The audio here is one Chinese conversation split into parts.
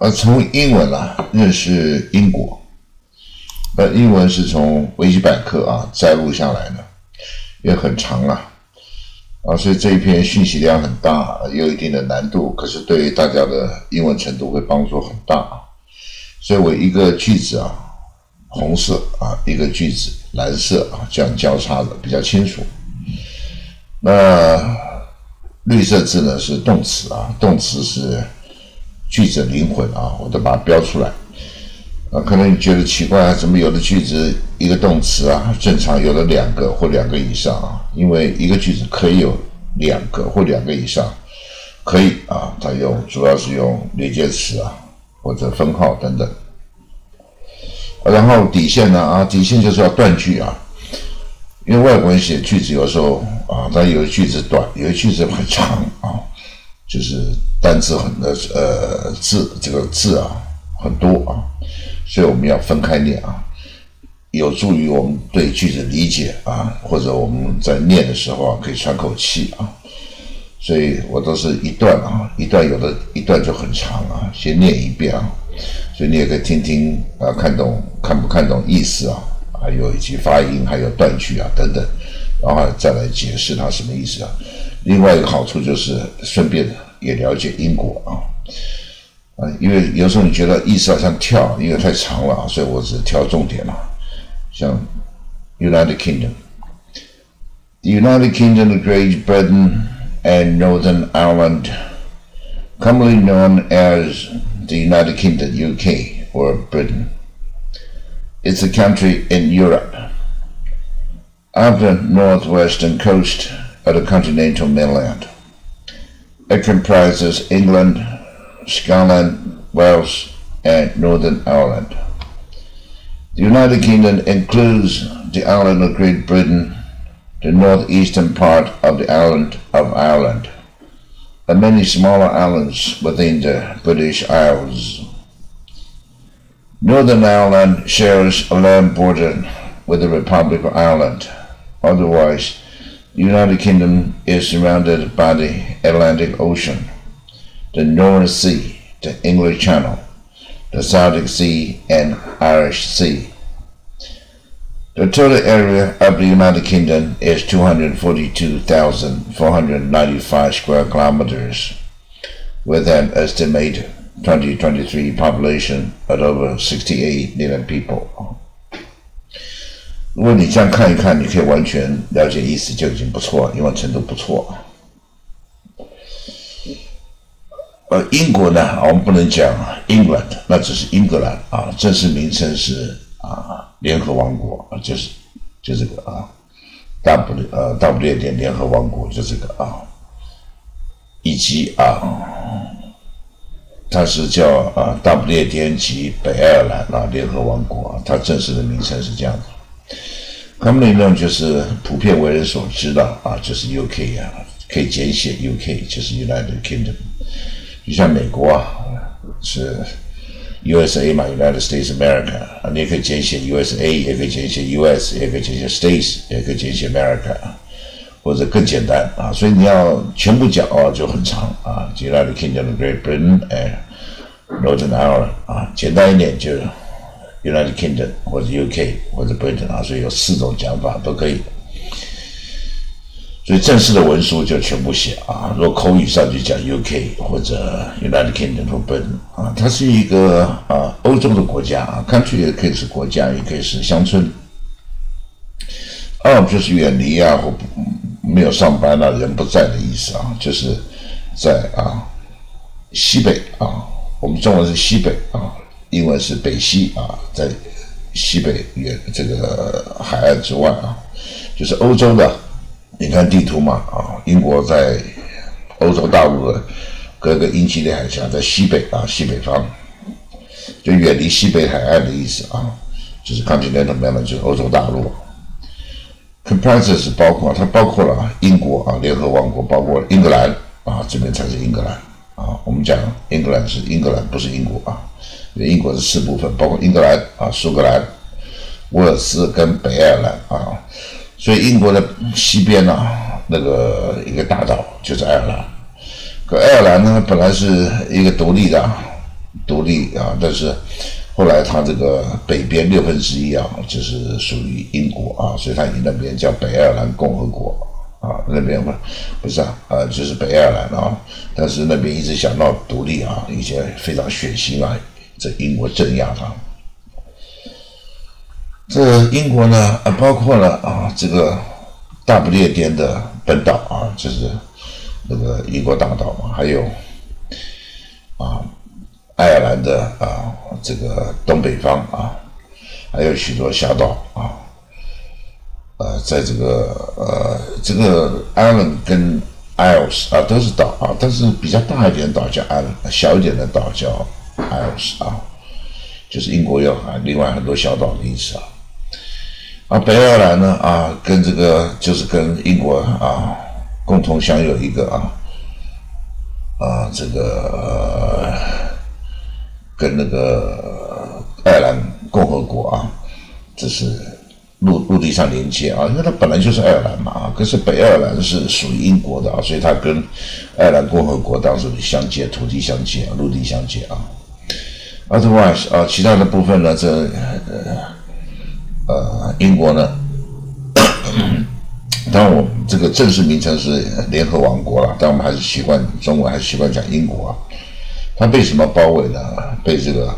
呃，从英文啊认识英国，呃，英文是从维基百科啊摘录下来的，也很长啊，啊，所以这一篇讯息量很大，有一定的难度，可是对大家的英文程度会帮助很大啊。所以我一个句子啊，红色啊，一个句子蓝色啊，这样交叉的比较清楚。那绿色字呢是动词啊，动词是。句子灵魂啊，我都把它标出来啊。可能你觉得奇怪啊，怎么有的句子一个动词啊，正常有的两个或两个以上啊？因为一个句子可以有两个或两个以上，可以啊，它用主要是用连接词啊或者分号等等。然后底线呢啊，底线就是要断句啊，因为外国人写句子有时候啊，他有的句子短，有的句子很长啊。就是单字很多，呃，字这个字啊很多啊，所以我们要分开念啊，有助于我们对句子理解啊，或者我们在念的时候啊可以喘口气啊，所以我都是一段啊，一段有的一段就很长啊，先念一遍啊，所以你也可以听听啊，看懂看不看懂意思啊，还有以及发音，还有断句啊等等，然后再来解释它什么意思啊。另外一个好处就是顺便也了解英国啊，啊，因为有时候你觉得意思好像跳，因为太长了，所以我只挑重点了。像 United Kingdom，the United Kingdom of Great Britain and Northern Ireland, commonly known as the United Kingdom (UK) or Britain, it's a country in Europe, on the northwestern coast of the continental mainland. It comprises England, Scotland, Wales, and Northern Ireland. The United Kingdom includes the island of Great Britain, the northeastern part of the island of Ireland, and many smaller islands within the British Isles. Northern Ireland shares a land border with the Republic of Ireland, otherwise the United Kingdom is surrounded by the Atlantic Ocean, the North Sea, the English Channel, the Celtic Sea, and Irish Sea. The total area of the United Kingdom is 242,495 square kilometers, with an estimated 2023 population of over 68 million people. 如果你这样看一看，你可以完全了解意思就已经不错了，英文程度不错。呃，英国呢，我们不能讲 England，那只是英格兰啊，正式名称是啊联合王国啊，就是就这个啊，大不列呃大不列颠联合王国就这个啊，以及啊，它是叫啊大不列颠及北爱尔兰啊联合王国啊，它正式的名称是这样的。Commonly known 就是普遍为人所知道啊，就是 UK 啊，可以简写 UK，就是 United Kingdom。就像美国啊，是 USA 嘛，United States America 啊，你也可以简写 USA，也可以简写 US，也可以简写 States，也可以简写 America，或者更简单啊。所以你要全部讲哦，就很长啊。United Kingdom、Great Britain and Northern Ireland 啊，简单一点就。United Kingdom 或者 UK 或者 Britain 啊，所以有四种讲法都可以。所以正式的文书就全部写啊，如果口语上就讲 UK 或者 United Kingdom 或 Britain 啊，它是一个啊欧洲的国家啊，country 也可以是国家，也可以是乡村。二就是远离啊或没有上班啊人不在的意思啊，就是在啊西北啊，我们中文是西北啊。英文是北西啊，在西北远这个海岸之外啊，就是欧洲的。你看地图嘛啊，英国在欧洲大陆的隔个英吉利海峡，在西北啊，西北方，就远离西北海岸的意思啊，就是 continental m a n 就是欧洲大陆。Comprises 包括它包括了英国啊，联合王国，包括英格兰啊，这边才是英格兰啊。我们讲英格兰是英格兰，不是英国啊。英国是四部分，包括英格兰啊、苏格兰、威尔斯跟北爱尔兰啊，所以英国的西边呢，那个一个大岛就是爱尔兰。可爱尔兰呢，本来是一个独立的，独立啊，但是后来他这个北边六分之一啊，就是属于英国啊，所以他那边叫北爱尔兰共和国啊，那边不不是啊，呃，就是北爱尔兰啊，但是那边一直想闹独立啊，以前非常血腥啊，在英国镇压他。这英国呢，啊，包括了啊，这个大不列颠的本岛啊，就是那个英国大岛嘛，还有啊，爱尔兰的啊，这个东北方啊，还有许多小岛啊，呃，在这个呃，这个 island 跟 is 啊都是岛啊，但是比较大一点岛叫 island，小一点的岛叫 isles 啊，就是英国有啊，另外很多小岛的意思啊。啊，北爱尔兰呢？啊，跟这个就是跟英国啊共同享有一个啊啊这个跟那个爱尔兰共和国啊，这是陆陆地上连接啊，因为它本来就是爱尔兰嘛啊，可是北爱尔兰是属于英国的啊，所以它跟爱尔兰共和国当时相接，土地相接，陆地相接啊。Otherwise 啊，其他的部分呢，这呃。呃，英国呢？当然，我这个正式名称是联合王国了，但我们还是习惯中文，还是习惯讲英国。它被什么包围呢？被这个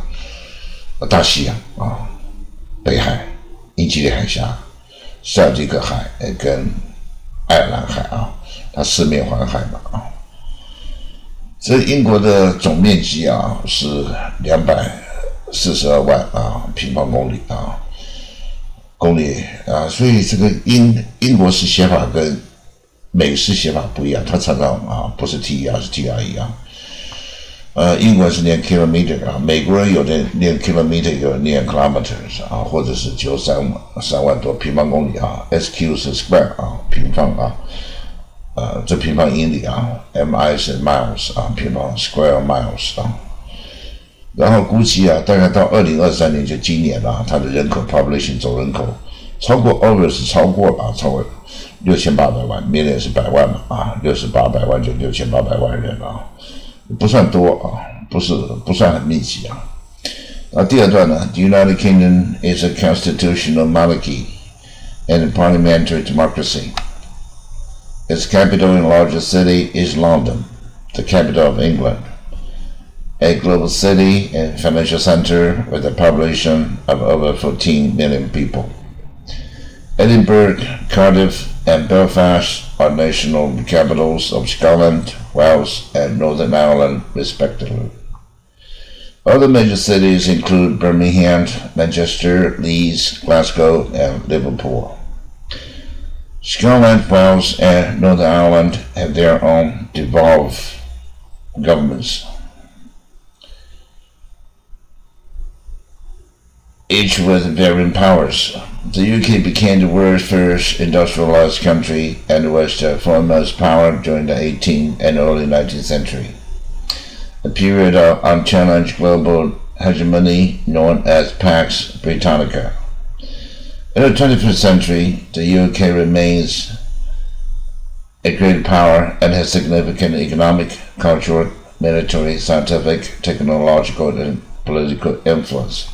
大西洋啊、北海、英吉利海峡、塞尔蒂克海跟爱尔兰海啊，它四面环海嘛啊。这英国的总面积啊是两百四十二万啊平方公里啊。公里啊，所以这个英英国式写法跟美式写法不一样，它常常啊不是 T 而是 T R 一样。呃，英国是念 kilometer 啊，美国人有的念 kilometer，有人念 kilometers 啊，或者是九三三万多平方公里啊，S Q 是 square 啊，平方啊，呃，这平方英里啊，M I 是 miles 啊，平方 square miles 啊。然后估计啊，大概到二零二三年就今年了，它的人口 population 总人口超过 over 是超过了啊，超过六千八百万，million 是百万嘛啊，六十八百万就六千八百万人啊，不算多啊，不是不算很密集啊。那，第二段呢，The United Kingdom is a constitutional monarchy and parliamentary democracy. Its capital and largest city is London, the capital of England. a global city and financial center with a population of over 14 million people. Edinburgh, Cardiff, and Belfast are national capitals of Scotland, Wales, and Northern Ireland, respectively. Other major cities include Birmingham, Manchester, Leeds, Glasgow, and Liverpool. Scotland, Wales, and Northern Ireland have their own devolved governments. each with varying powers. The UK became the world's first industrialized country and was the foremost power during the 18th and early 19th century, a period of unchallenged global hegemony known as Pax Britannica. In the 21st century, the UK remains a great power and has significant economic, cultural, military, scientific, technological, and political influence.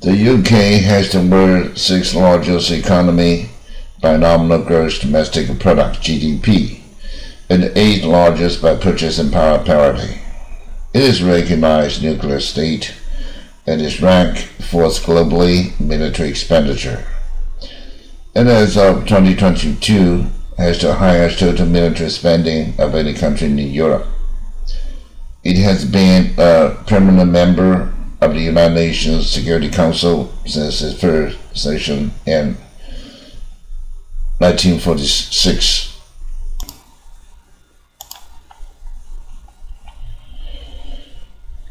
The UK has the world's sixth largest economy by nominal gross domestic product (GDP) and the eighth largest by purchasing power parity. It is recognized nuclear state and is ranked fourth globally military expenditure. And as of 2022, has the highest total military spending of any country in Europe. It has been a permanent member of the United Nations Security Council since its first session in 1946.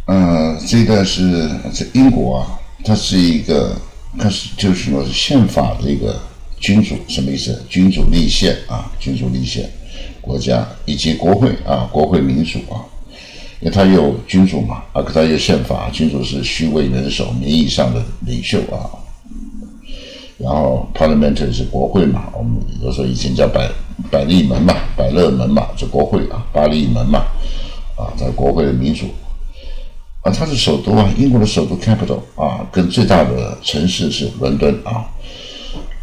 嗯，uh, 这个是在英国啊，它是一个，它是就是说是宪法的一个君主，什么意思？君主立宪啊，君主立宪国家以及国会啊，国会民主啊。因为他有君主嘛，啊，他有宪法，君主是虚位人首，名义上的领袖啊。然后 Parliament 是国会嘛，我们有时候以前叫百百利门嘛，百乐门嘛，就国会啊，巴利门嘛，啊，在国会的民主。啊，它是首都啊，英国的首都 capital 啊，跟最大的城市是伦敦啊。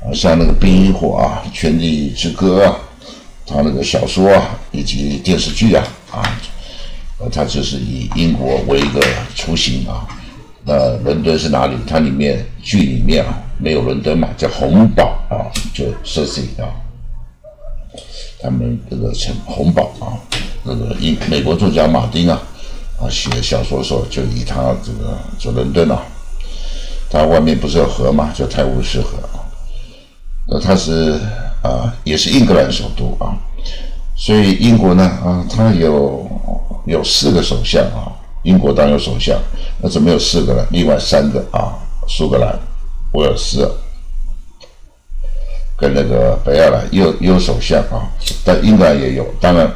啊，像那个《冰与火》啊，《权力之歌》啊，他那个小说啊，以及电视剧啊，啊，呃，它就是以英国为一个雏形啊。那伦敦是哪里？它里面剧里面啊，没有伦敦嘛，叫红堡啊，就 City 啊。他们这个城红堡啊，那个英美国作家马丁啊，啊写小说的时候就以他这个就伦敦啊，他外面不是有河嘛，叫泰晤士河啊。那他是啊，也是英格兰首都啊，所以英国呢啊，他有有四个首相啊。英国当有首相，那怎么有四个呢？另外三个啊，苏格兰、威尔斯跟那个北爱尔兰有有首相啊，但英格兰也有。当然，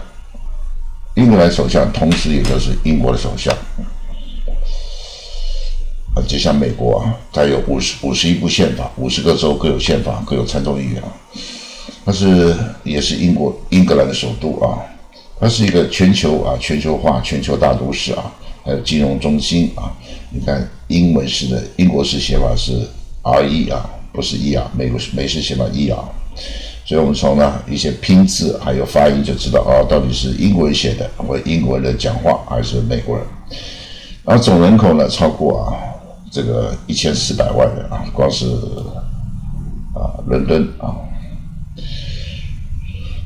英格兰首相同时也就是英国的首相啊，就像美国啊，它有五十五十一部宪法，五十个州各有宪法，各有参众议员啊。它是也是英国英格兰的首都啊，它是一个全球啊全球化全球大都市啊。还有金融中心啊，你看英文式的英国式写法是 R E 啊，不是 E 啊，美国式美式写法 E 啊，所以我们从呢一些拼字还有发音就知道啊，到底是英国人写的或英国人讲话还是美国人。然后总人口呢超过啊这个一千四百万人啊，光是啊伦敦啊，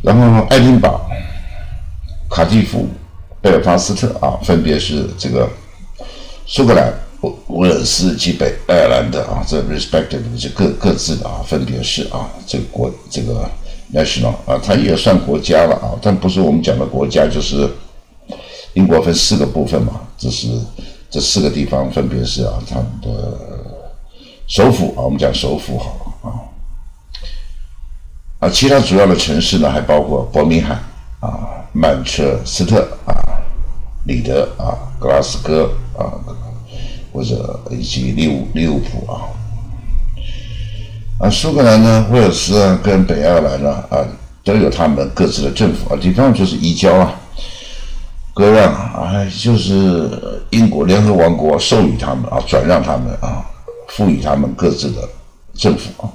然后爱丁堡、卡蒂夫。贝尔法斯特啊，分别是这个苏格兰、威尔斯及北爱尔兰的啊，这 respective 这各各自的啊，分别是啊，这个国这个 national 啊，它也算国家了啊，但不是我们讲的国家，就是英国分四个部分嘛，这是这四个地方分别是啊，他们的首府啊，我们讲首府好啊，啊，其他主要的城市呢，还包括伯明翰啊。曼彻斯特啊，里德啊，格拉斯哥啊，或者以及利物利物浦啊，啊，苏格兰呢，威尔斯啊，跟北爱尔兰呢啊，都有他们各自的政府啊，地方就是移交啊，割让啊，就是英国联合王国授予他们啊，转让他们啊，赋予他们各自的政府啊，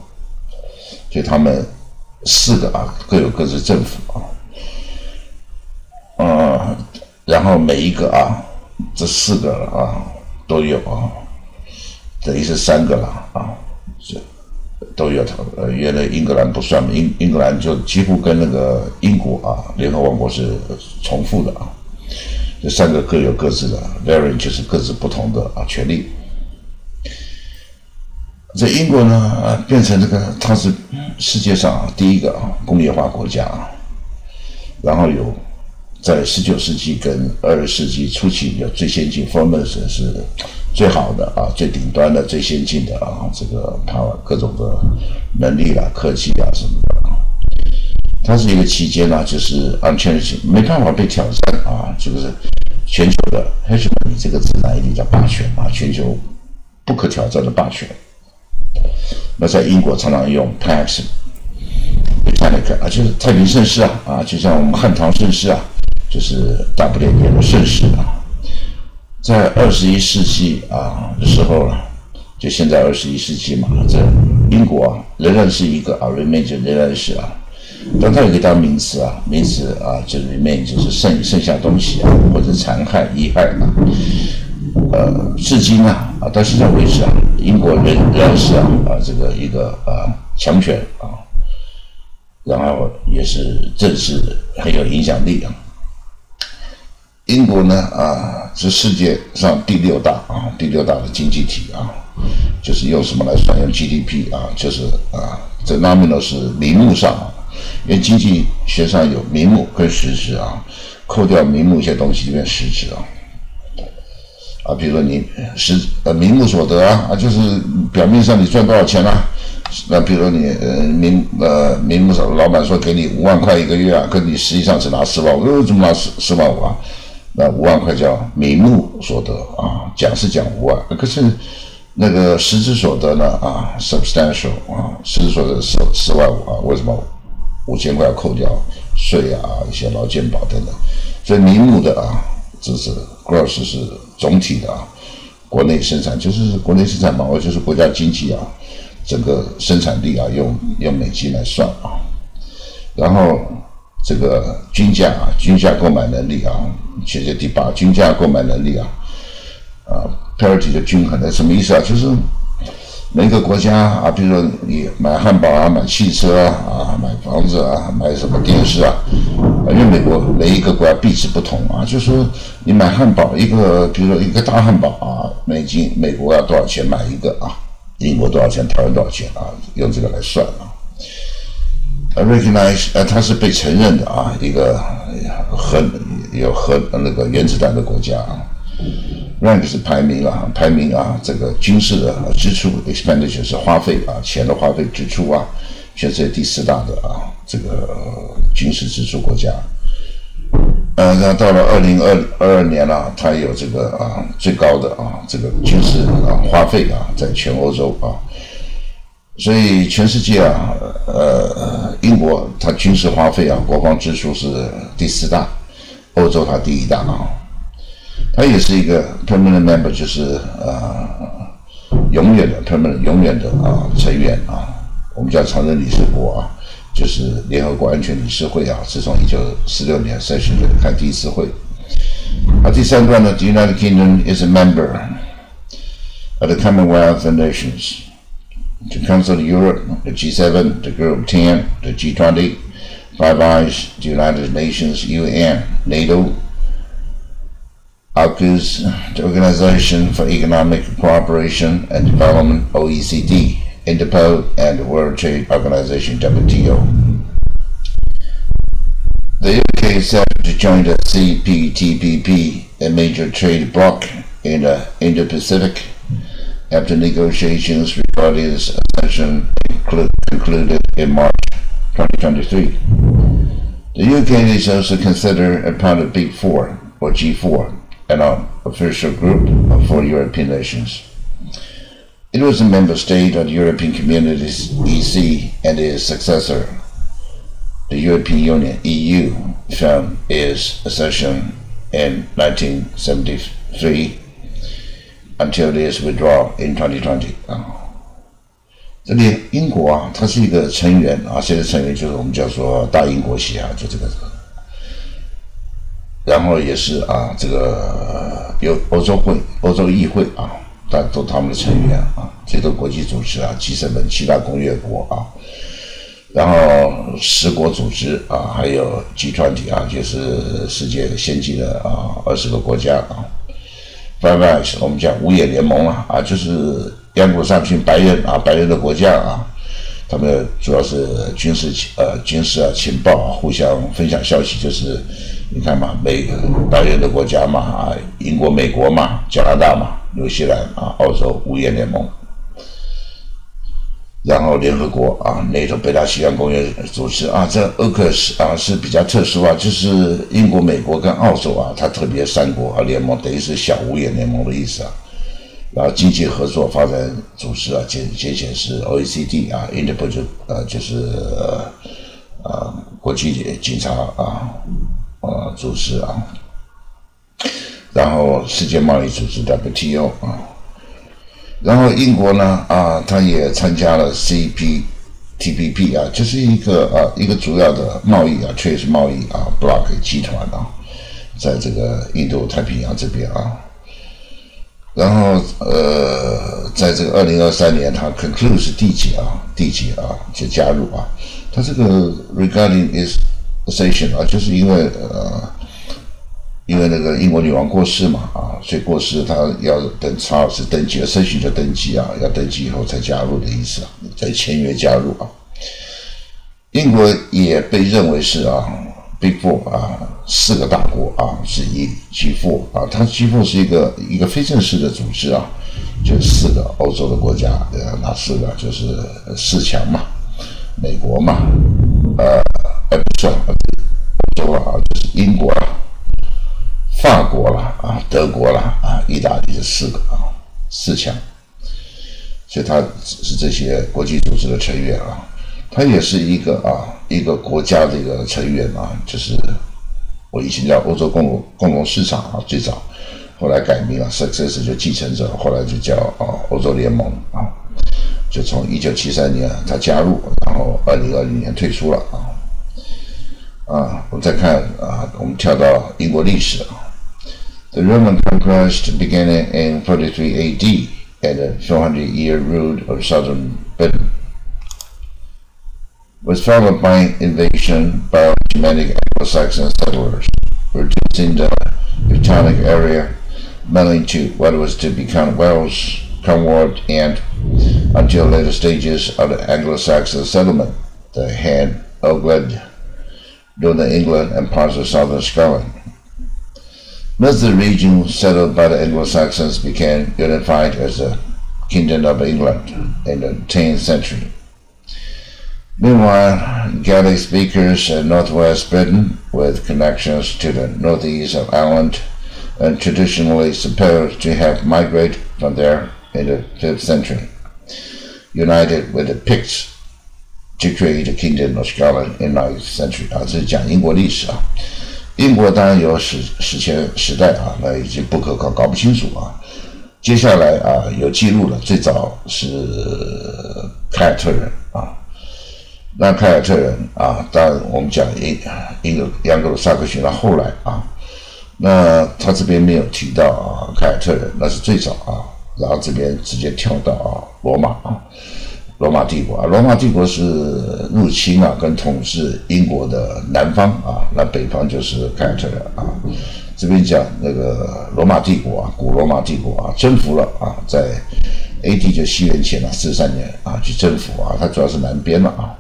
就他们四个啊，各有各自政府啊。啊，然后每一个啊，这四个啊都有啊，等于是三个了啊，这都有。呃，原来英格兰不算，英英格兰就几乎跟那个英国啊联合王国是重复的啊。这三个各有各自的，varian 就是各自不同的啊权利。在英国呢，变成这个，它是世界上第一个啊工业化国家啊，然后有。在十九世纪跟二十世纪初期，有最先进 f o r m a s 是最好的啊，最顶端的、最先进的啊，这个它各种的能力啦、科技啊什么的。它是一个期间呢，就是 unchanged，没办法被挑战啊，就是全球的 h e g e m o n 这个字来一定叫霸权啊，全球不可挑战的霸权。那在英国常常用 p a x b r i t a n i c 啊，就是太平盛世啊啊，就像我们汉唐盛世啊。就是大不列颠的盛世啊，在二十一世纪啊的时候了，就现在二十一世纪嘛，这英国啊仍然是一个啊 remain 就仍然是啊，但它有个当名词啊，名词啊就是 remain 就是剩剩下东西啊，或者残害遗害啊，呃，至今啊啊到现在为止啊，英国仍然是啊啊这个一个啊强权啊，然后也是政治很有影响力啊。英国呢啊是世界上第六大啊第六大的经济体啊，就是用什么来算？用 GDP 啊，就是啊这 nominal 是名目上，因为经济学上有名目跟实质啊，扣掉名目一些东西，里面实质啊啊，比如说你实呃名目所得啊啊，就是表面上你赚多少钱啊？那比如说你呃名呃名目上老板说给你五万块一个月啊，可你实际上只拿四万五，呃怎么拿四四万五啊？那五万块叫名目所得啊，讲是讲五万，可是那个实质所得呢啊，substantial 啊，实质所得四四万五啊，为什么五千块要扣掉税啊，一些劳健保等等，所以名目的啊，这是 gross 是总体的啊，国内生产，就是国内生产嘛，我就是国家经济啊，整个生产力啊，用用美金来算啊，然后这个均价啊，均价购买能力啊，写在第八，均价购买能力啊，啊，parity 的均衡的什么意思啊？就是每个国家啊，比如说你买汉堡啊，买汽车啊，买房子啊，买什么电视啊。因为美国每一个国家币值不同啊，就是说你买汉堡一个，比如说一个大汉堡啊，美金美国要多少钱买一个啊？英国多少钱？台湾多少钱啊？用这个来算啊。Recognize 呃，它是被承认的啊，一个核有核那个原子弹的国家啊。rank 是排名啊，排名啊，这个军事的支出 expenditure 是花费啊，钱的花费支出啊，全世界第四大的啊。这个军事支出国家，呃，那到了二零二二二年了，它有这个啊最高的啊这个军事啊花费啊，在全欧洲啊，所以全世界啊，呃，英国它军事花费啊，国防支出是第四大，欧洲它第一大啊，它也是一个 permanent member，就是啊永远的 permanent 永远的啊成员啊，我们叫常任理事国啊。就是联合国安全理事会啊，自从一九四六年三十岁开第一次会。啊，第三段呢，The United Kingdom is a member of the Commonwealth of Nations, the Council of Europe, the G7, the Group 10, the G20, Five Eyes, the United Nations, UN, NATO, AUKUS, the Organization for Economic Cooperation and Development, OECD. Interpol, and the World Trade Organization WTO. The UK is set to join the CPTPP, a major trade bloc in the Indo-Pacific, after negotiations regarding its accession concluded in March 2023. The UK is also considered a part of Big Four, or G4, an official group of four European nations. It was a member state of the European Communities (EC) and its successor, the European Union (EU), from its accession in 1973 until this withdrawal in 2020. 啊，这里英国啊，它是一个成员啊，现在成员就是我们叫做大英国协啊，就这个。然后也是啊，这个有欧洲会、欧洲议会啊。但都他们的成员啊，这都国际组织啊，G7 七大工业国啊，然后十国组织啊，还有集团体啊，就是世界先进的啊二十个国家啊，Five Eyes 我们讲五眼联盟啊，啊就是央国上群白人啊，白人的国家啊，他们主要是军事呃军事啊情报啊，互相分享消息，就是你看嘛，美白人的国家嘛啊，英国、美国嘛，加拿大嘛。纽西兰啊，澳洲五眼联盟，然后联合国啊，那头北大西洋公约组织啊，这 AUKUS 啊是比较特殊啊，就是英国、美国跟澳洲啊，它特别三国啊联盟，等于是小五眼联盟的意思啊。然后经济合作发展组织啊，简简写是 OECD 啊，Interpol 就呃就是呃国际警察啊啊组织啊。然后世界贸易组织 WTO 啊，然后英国呢啊，它也参加了 CPTPP 啊，就是一个啊一个主要的贸易啊，确实贸易啊，block 集团啊，在这个印度太平洋这边啊，然后呃，在这个二零二三年，它 conclude 是第几啊？第几啊？就加入啊？它这个 regarding is accession 啊，就是因为呃。因为那个英国女王过世嘛，啊，所以过世他要等查尔斯登基，要申请就登基啊，要登基以后才加入的意思啊，再签约加入啊。英国也被认为是啊，Big Four 啊，四个大国啊，是一 G Four 啊，它 G Four 是一个一个非正式的组织啊，就四个欧洲的国家，呃，哪四个？就是四强嘛，美国嘛，呃，哎不是，欧洲啊，就是英国啊。法国了啊，德国了啊，意大利是四个啊，四强，所以他是这些国际组织的成员啊，他也是一个啊，一个国家的一个成员啊，就是我以前叫欧洲共共同市场啊，最早后来改名了，success 就继承者，后来就叫啊欧洲联盟啊，就从一九七三年他加入，然后二零二零年退出了啊。啊，我们再看啊，我们跳到英国历史啊。，The Roman conquest began in 43 A.D. and the 400-year rule of southern Britain was followed by invasion by Germanic Anglo-Saxon settlers, reducing the Britannic area mainly to what was to become Wales, Cornwall, and until later stages of the Anglo-Saxon settlement, the Hen, Ogland, Northern England, and parts of southern Scotland. Most of the region settled by the Anglo-Saxons became unified as the Kingdom of England in the 10th century. Meanwhile, Gaelic speakers in northwest Britain, with connections to the northeast of Ireland, and traditionally supposed to have migrated from there in the 5th century, united with the Picts to create the Kingdom of Scotland in 9th century 啊，这是讲英国历史啊。 英国当然有史史前时代啊，那已经不可靠，搞不清楚啊。接下来啊，有记录了，最早是凯尔特人啊。那凯尔特人啊，当然我们讲英英格杨格鲁萨克逊，那后来啊。那他这边没有提到啊，凯尔特人那是最早啊，然后这边直接跳到啊罗马啊，罗马帝国啊，罗马帝国是入侵啊跟统治英国的南方啊，那北方就是凯尔特人啊，这边讲那个罗马帝国啊，古罗马帝国啊，征服了啊，在 A.D. 就西元前啊四三年啊去征服啊，它主要是南边了啊。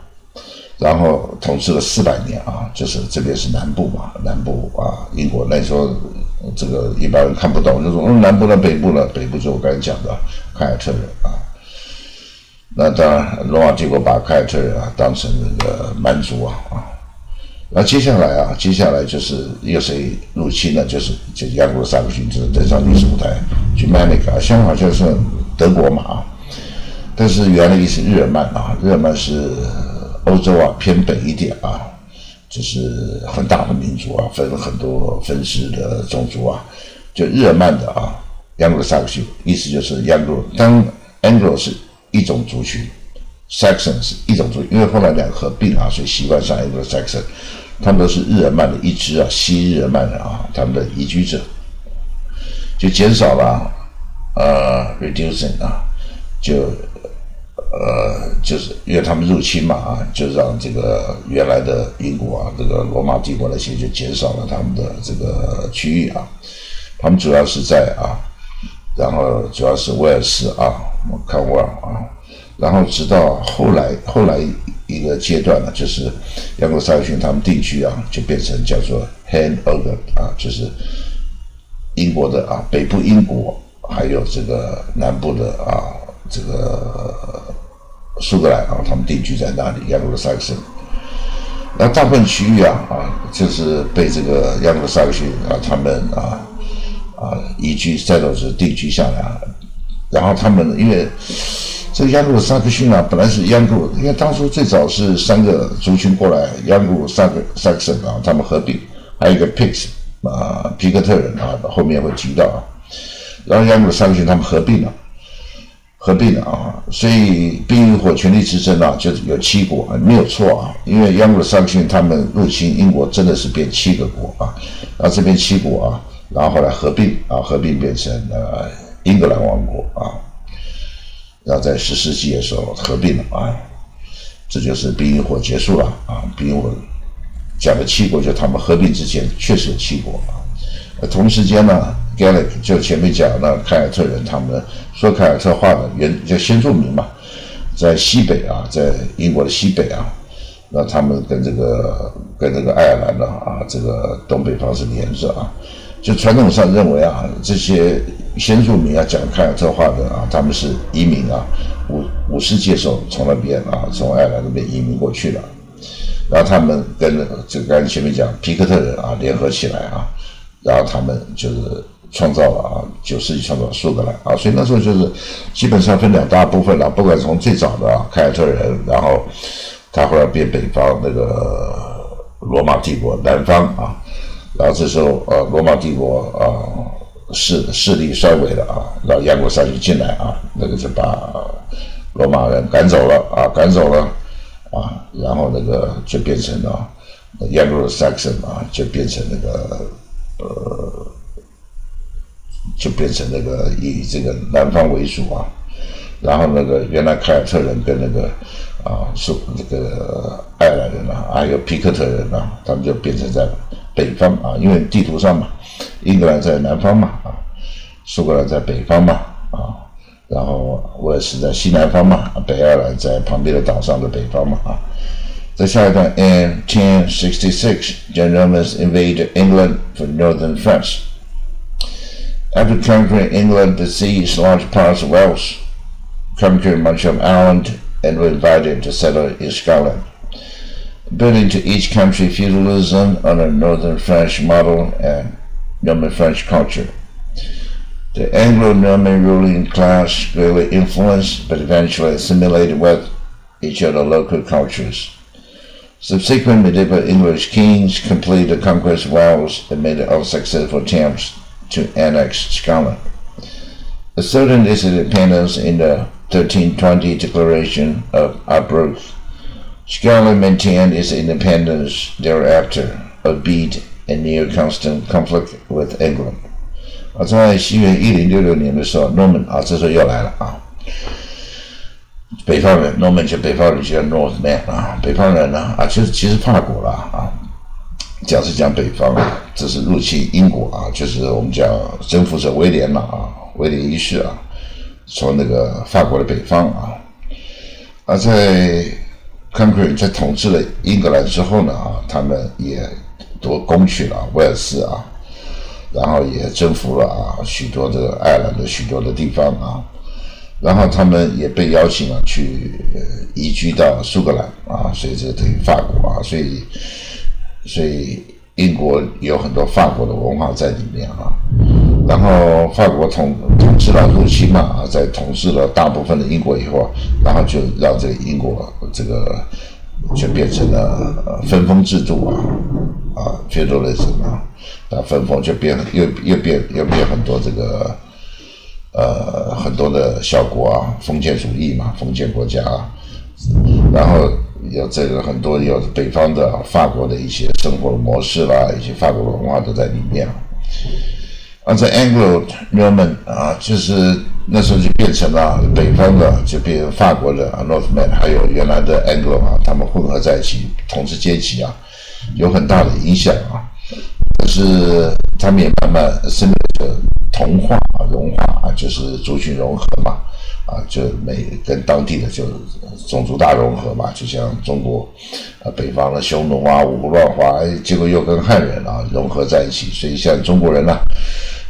然后统治了四百年啊，就是这边是南部嘛，南部啊，英国那时候这个一般人看不懂，就说嗯南部呢，北部呢，北部就我刚才讲的凯尔特人啊。那当然，罗马帝国把凯尔特人啊当成那个蛮族啊啊。那接下来啊，接下来就是有谁入侵呢？就是就亚古萨克逊就是登上历史舞台，去曼那个，相反就是德国嘛啊。但是原来是日耳曼啊，日耳曼是。欧洲啊，偏北一点啊，就是很大的民族啊，分很多分支的种族啊，就日耳曼的啊，Anglo-Saxon，意思就是 Anglo，当 Anglo 是一种族群，Saxon 是一种族，因为后来两个合并啊，所以习惯上 Anglo-Saxon，他们都是日耳曼的一支啊，西日耳曼人啊，他们的移居者，就减少了，呃，reducing 啊，就。呃，就是因为他们入侵嘛啊，就让这个原来的英国啊，这个罗马帝国那些就减少了他们的这个区域啊。他们主要是在啊，然后主要是威尔士啊，我看威尔啊，然后直到后来后来一个阶段呢，就是亚伯萨逊他们定居啊，就变成叫做 Hanover 啊，就是英国的啊，北部英国还有这个南部的啊，这个。苏格兰啊，他们定居在那里，亚罗萨克逊。那大部分区域啊啊，就是被这个亚罗萨克逊啊，他们啊啊移居，再到是定居下来。然后他们因为这个亚罗萨克逊啊，本来是亚古，因为当初最早是三个族群过来，亚古萨克萨克逊啊，他们合并，还有一个 Pix 啊，皮克特人啊，后面会提到啊。然后亚古萨克逊他们合并了。合并了啊，所以冰与火权力之争啊，就是有七国啊，没有错啊。因为英国的上逊他们入侵英国，真的是变七个国啊。然后这边七国啊，然后后来合并啊，合并变成呃英格兰王国啊。然后在十世纪的时候合并了啊，这就是冰与火结束了啊。冰与火讲的七国，就他们合并之前确实有七国啊。同时间呢，Gaelic 就前面讲那凯尔特人，他们说凯尔特话的原叫先住民嘛，在西北啊，在英国的西北啊，那他们跟这个跟这个爱尔兰的啊，这个东北方是连着啊，就传统上认为啊，这些先住民啊讲凯尔特话的啊，他们是移民啊，五五世纪时候从那边啊，从爱尔兰那边移民过去的，然后他们跟这个刚才前面讲皮克特人啊联合起来啊。然后他们就是创造了啊，九世纪创造了苏格兰啊，所以那时候就是基本上分两大部分了，不管从最早的凯尔特人，然后他后来变北方那个罗马帝国南方啊，然后这时候呃罗马帝国啊势势力衰微了啊，然后亚国山就进来啊，那个就把罗马人赶走了啊，赶走了啊，然后那个就变成了亚国萨克逊啊，就变成那个呃，就变成那个以这个南方为主啊，然后那个原来凯尔特人跟那个啊是这个爱尔兰人啊，还有皮克特人啊，他们就变成在北方啊，因为地图上嘛。英格兰在南方嘛，啊，苏格兰在北方嘛，啊，然后威尔士在西南方嘛，北爱尔兰在旁边的岛上的北方嘛，啊。再下一段，In 1066, Germans invaded England from northern France. After conquering England, they seized large parts of Wales, conquered much of Ireland, and were invited to settle in Scotland. Building to each country feudalism on a northern French model and Norman French culture. The Anglo-Norman ruling class greatly influenced but eventually assimilated with each other local cultures. Subsequent medieval English kings completed the conquest of Wales and made unsuccessful attempts to annex Scotland. Asserting its independence in the 1320 Declaration of Arbroath, Scotland maintained its independence thereafter, albeit a near constant conflict with England。啊，在西元一零六六年的时候，Norman 啊，这时候又来了啊，北方人，Norman 就北方人叫 Northman 啊，北方人呢啊，其实其实法国了啊，讲是讲北方，这是入侵英国啊，就是我们讲征服者威廉了啊，威廉一世啊，从那个法国的北方啊，啊，在 Conquer 在统治了英格兰之后呢啊，他们也。夺攻取了威尔士啊，然后也征服了啊许多的爱尔兰的许多的地方啊，然后他们也被邀请了去移居到苏格兰啊，所以这等于法国啊，所以所以英国有很多法国的文化在里面啊，然后法国统统治了入侵嘛啊，在统治了大部分的英国以后啊，然后就让这个英国这个。就变成了分封制度啊，啊，feudalism 啊，分封就变又又变又变很多这个呃很多的小国啊，封建主义嘛，封建国家，啊然后有这个很多有北方的法国的一些生活模式啦，一些法国文化都在里面。啊，在 Anglo-Norman 啊，就是那时候就变成了北方的，就变成法国的 Northman，还有原来的 Anglo 啊，他们混合在一起，统治阶级啊，有很大的影响啊。但是他们也慢慢生的同化啊、融化啊，就是族群融合嘛，啊，就每跟当地的就种族大融合嘛，就像中国啊，北方的匈奴啊、五胡乱华，结果又跟汉人啊融合在一起，所以像中国人呢。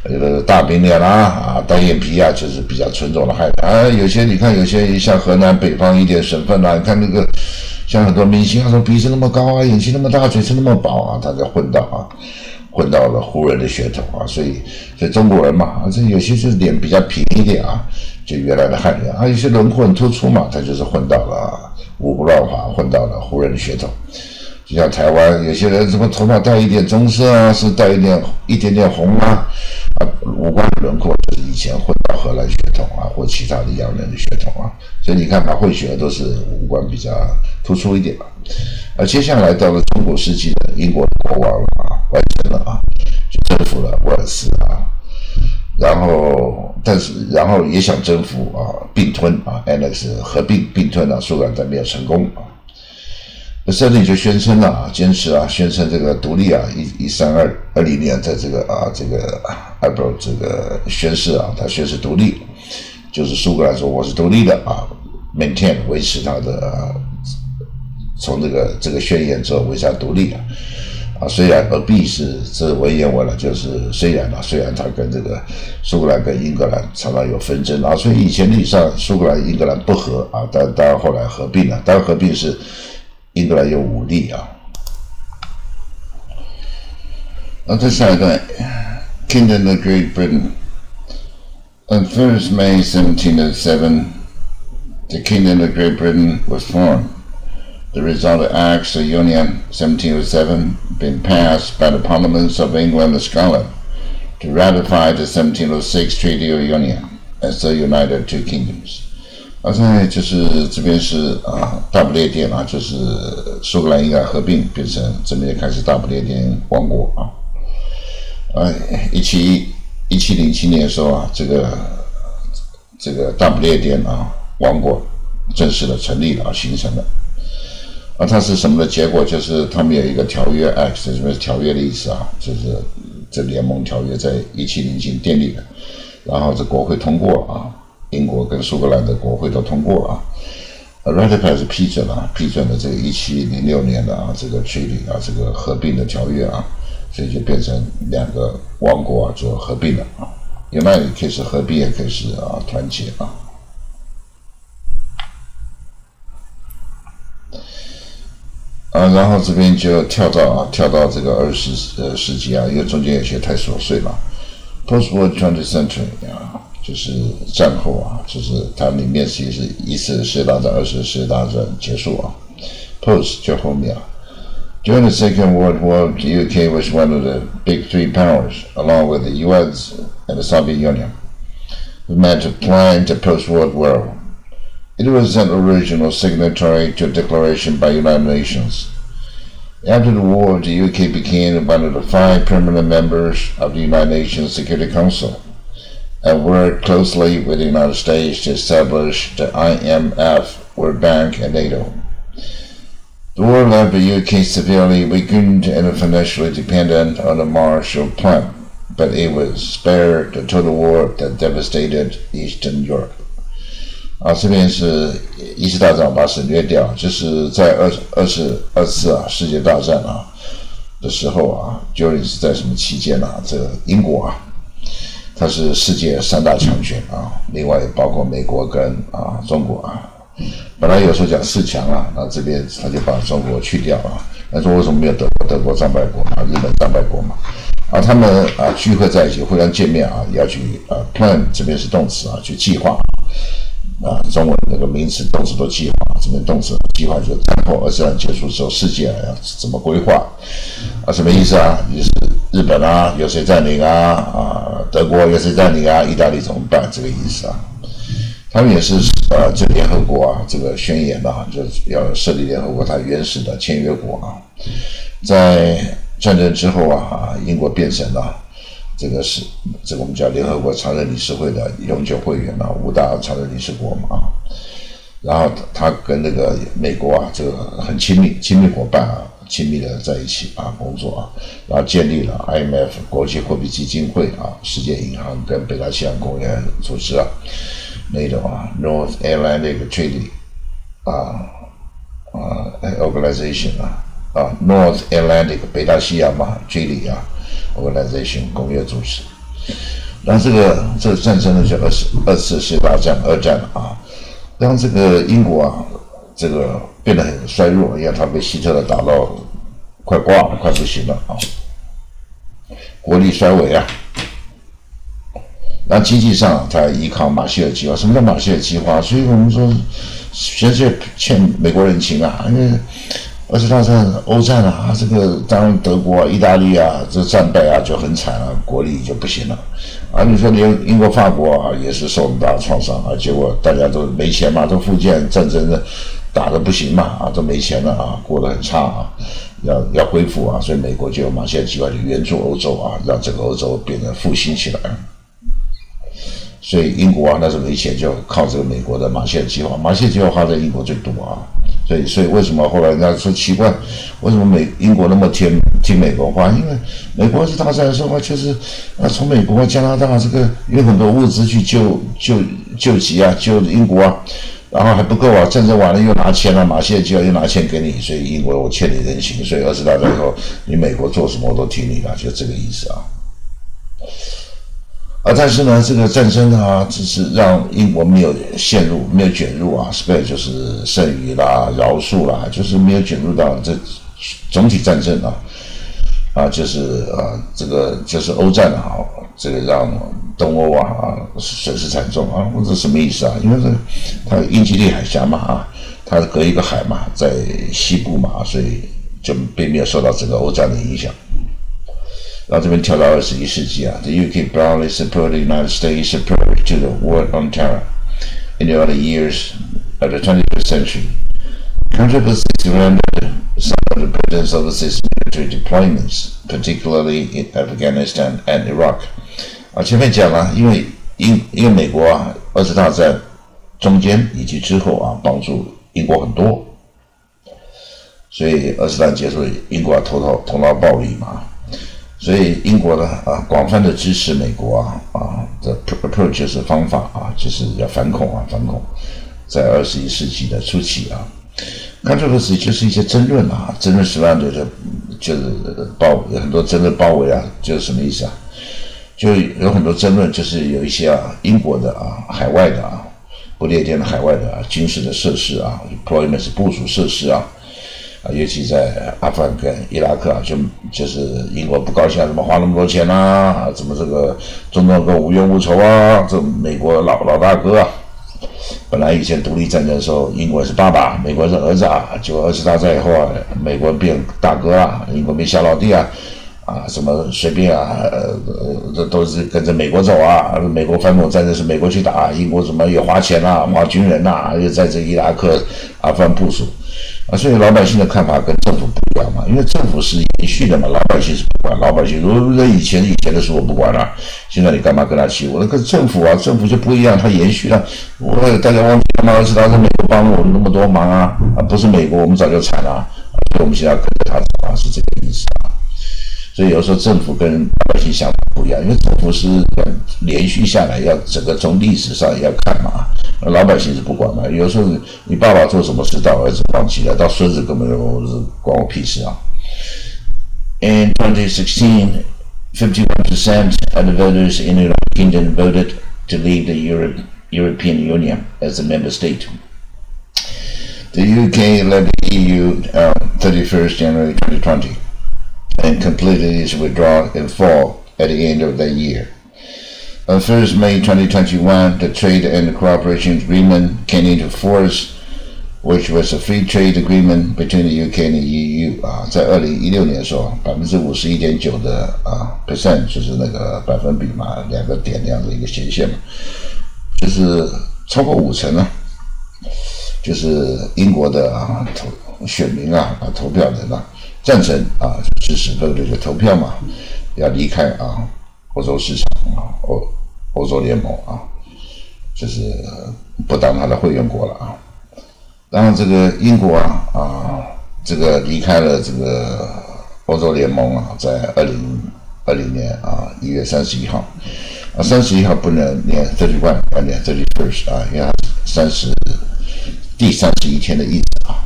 这个大饼脸啦，啊，单眼皮啊，就是比较纯种的汉人啊。有些你看，有些像河南北方一点省份呐，你看那个像很多明星啊，说鼻子那么高啊，眼睛那么大，嘴唇那么薄啊，他就混到啊，混到了胡人的血统啊。所以，所以中国人嘛，这有些是脸比较平一点啊，就原来的汉人啊，有些轮廓很突出嘛，他就是混到了五胡乱华，混到了胡人的血统。就像台湾有些人什么头发带一点棕色啊，是带一点一点点红啊，啊，五官的轮廓是以前混到荷兰血统啊，或其他的洋人的血统啊，所以你看，混血都是五官比较突出一点嘛。而接下来到了中古世纪的英国国王啊，完成了啊，就征服了威尔斯啊，然后但是然后也想征服啊，并吞啊，annex 合并并吞啊，苏格兰但没有成功啊。那这里就宣称了啊，坚持啊，宣称这个独立啊，一一三二二零年在这个啊，这个艾布这个宣誓啊，他宣誓独立，就是苏格兰说我是独立的啊，maintain 维持他的从这个这个宣言之后维持独立啊，啊，虽然而必是这文言文了，就是虽然啊，虽然他跟这个苏格兰跟英格兰常常有纷争啊，所以以前历史上苏格兰英格兰不和啊，但当然后来合并了，当合并是。英格兰有武力啊。那再下一段，Kingdom of Great Britain. On 1st May 1707, the Kingdom of Great Britain was formed. The result of Acts of Union 1707 being passed by the Parliaments of England and Scotland, to ratify the 1706 Treaty of Union as the United Two Kingdoms。 啊，在就是这边是啊大不列颠啊，就是苏格兰应该合并变成这边开始大不列颠王国啊。哎，一七一七零七年的时候啊，这个这个大不列颠啊王国正式的成立了啊，形成了。啊，它是什么的结果？就是他们有一个条约，X 什么条约的意思啊？就是这联盟条约在一七零七订立的，然后这国会通过啊，英国跟苏格兰的国会都通过了啊，ratify 是批准了，批准了这个一七零六年的啊这个 treaty 啊这个合并的条约啊，所以就变成两个王国啊做合并了啊，United 可以是合并，也可以是啊团结啊。啊，然后这边就跳到啊，跳到这个二十呃世纪啊，因为中间有些太琐碎了。Post-war twentieth century 啊，就是战后啊，就是它里面其实是一次世界大战、二次世界大战结束啊。Post 就后面啊。During the Second World War, the UK was one of the big three powers, along with the US and the Soviet Union, who meant to plan the post-war world. It was an original signatory to a declaration by United Nations. After the war, the UK became one of the five permanent members of the United Nations Security Council and worked closely with the United States to establish the IMF, World Bank, and NATO. The war left the UK severely weakened and financially dependent on the Marshall Plan, but it was spared the total war that devastated Eastern Europe. 啊，这边是一次大战把省略掉，就是在二二次二次啊世界大战啊的时候啊，究竟是在什么期间呢？这个英国啊， 它是世界三大强权啊，另外包括美国跟啊中国啊。本来有时候讲四强啊，那这边他就把中国去掉啊。那说为什么没有德国？德国战败国啊，日本战败国嘛。啊，他们啊聚会在一起，互相见面啊，要去啊 plan 这边是动词啊，去计划。啊，中文那个名词、动词都计划，这边动词计划就是战后二战结束之后，世界要怎么规划？啊，什么意思啊？就是日本啊，有谁占领啊？啊，德国有谁占领啊？意大利怎么办？这个意思啊。他们也是呃，这联合国啊，这个宣言啊，就要设立联合国，它原始的签约国啊，在战争之后啊，英国变成了。这个是这个我们叫联合国常任理事会的永久会员嘛，五大常任理事国嘛啊，然后他跟那个美国啊，这个很亲密，亲密伙伴啊，亲密的在一起啊工作啊，然后建立了 IMF 国际货币基金会啊，世界银行跟北大西洋公约组织啊，那种啊 North Atlantic Treaty 啊啊 Organization 啊啊 North Atlantic 北大西洋嘛 Treaty 啊。Organization 工业组织，然后这个这个战争呢叫二次二次世界大战二战啊，让这个英国啊这个变得很衰弱，因为它被希特勒打到快挂了，快不行了啊，国力衰微啊。那经济上它依靠马歇尔计划，什么叫马歇尔计划？所以我们说全世界欠美国人情啊，因为。二次大战、欧战啊，这个当然德国、啊、意大利啊，这战败啊就很惨了，国力就不行了。啊，你说连英国、法国啊也是受很大的创伤啊，结果大家都没钱嘛，都复建战争的打的不行嘛，啊，都没钱了啊，过得很差啊，要要恢复啊，所以美国就马歇尔计划，去援助欧洲啊，让整个欧洲变得复兴起来。所以英国啊那时候没钱，就靠这个美国的马歇尔计划，马歇尔计划花在英国最多啊。所以，所以为什么后来人家说奇怪，为什么美英国那么听听美国话？因为美国是大战的时候，就是啊，从美国、加拿大这个有很多物资去救救救急啊，救英国啊，然后还不够啊，战争完了又拿钱了，马歇尔就要又拿钱给你，所以英国我欠你人情，所以二次大战以后，你美国做什么我都听你的，就这个意思啊。啊，但是呢，这个战争啊，只是让英国没有陷入、没有卷入啊，spare 就是剩余啦、饶恕啦，就是没有卷入到这总体战争啊，啊，就是啊，这个就是欧战啊，这个让东欧啊啊损失惨重啊，或者什么意思啊？因为这它英吉利海峡嘛啊，它隔一个海嘛，在西部嘛，所以就并没有受到整个欧战的影响。 然后这边跳到二十一世纪啊，The UK broadly supported the United States approach to the war on terror in the early years of the 21st century. Controversy surrounded some of the Britain's overseas military deployments, particularly in Afghanistan and Iraq. 啊，前面讲了，因为英因为美国啊，二次大战中间以及之后啊，帮助英国很多，所以二次大战结束，英国头头头脑暴力嘛，所以英国呢啊，广泛的支持美国啊啊的 approach 是方法啊，就是要反恐啊，反恐，在二十一世纪的初期啊，controversy 就是一些争论啊，争论十万的就就是包有很多争论包围啊，就是什么意思啊？就有很多争论，就是有一些啊，英国的啊，海外的啊，不列颠的海外的啊，军事的设施啊，deployment 是部署设施啊，啊，尤其在阿富汗跟伊拉克啊，就就是英国不高兴啊，怎么花那么多钱啊，怎么这个中东跟无冤无仇啊，这美国老老大哥啊，本来以前独立战争的时候，英国是爸爸，美国是儿子啊，就二次大战以后啊，美国变大哥啊，英国变小老弟啊。啊，什么随便啊，呃，这都是跟着美国走啊。美国反恐战争是美国去打，英国怎么也花钱呐，花军人呐，又在这伊拉克、阿富汗部署啊。所以老百姓的看法跟政府不一样嘛，因为政府是延续的嘛，老百姓是不管。老百姓如果以前以前的事我不管了，现在你干嘛跟他起？我那个政府啊，政府就不一样，他延续了。我大家忘记了吗？二次大战美国帮了我们那么多忙啊，啊，不是美国我们早就惨了，所以我们现在跟着他走啊，是这个意思啊。所以有时候政府跟老百姓想法不一样，因为政府是要连续下来，要整个从历史上要看嘛，老百姓是不管嘛。有时候你爸爸做什么事，到儿子忘记了，到孙子根本就关我屁事啊。In 2016, 51% of the voters in the United Kingdom voted to leave the Europe, European Union as a member state. The UK left the EU on 31st January 2020 and completed its withdrawal in fall at the end of that year. On 1st May 2021, the Trade and Cooperation Agreement came into force, which was a free trade agreement between the UK and the EU 啊，在二零一六年的时候，百分之五十一点九的啊 percent 就是那个百分比嘛，两个点那样的一个斜线嘛，就是超过五成啊，就是英国的啊投选民啊啊投票人啊。 赞成啊，支持这个投票嘛，要离开啊欧洲市场啊，欧欧洲联盟啊，就是不当他的会员国了啊。然后这个英国啊啊，这个离开了这个欧洲联盟啊，在二零二零年啊一月三十一号啊，三十一号不能念 thirty one，要念 thirty first 啊，因为三十第三十一天的意思啊。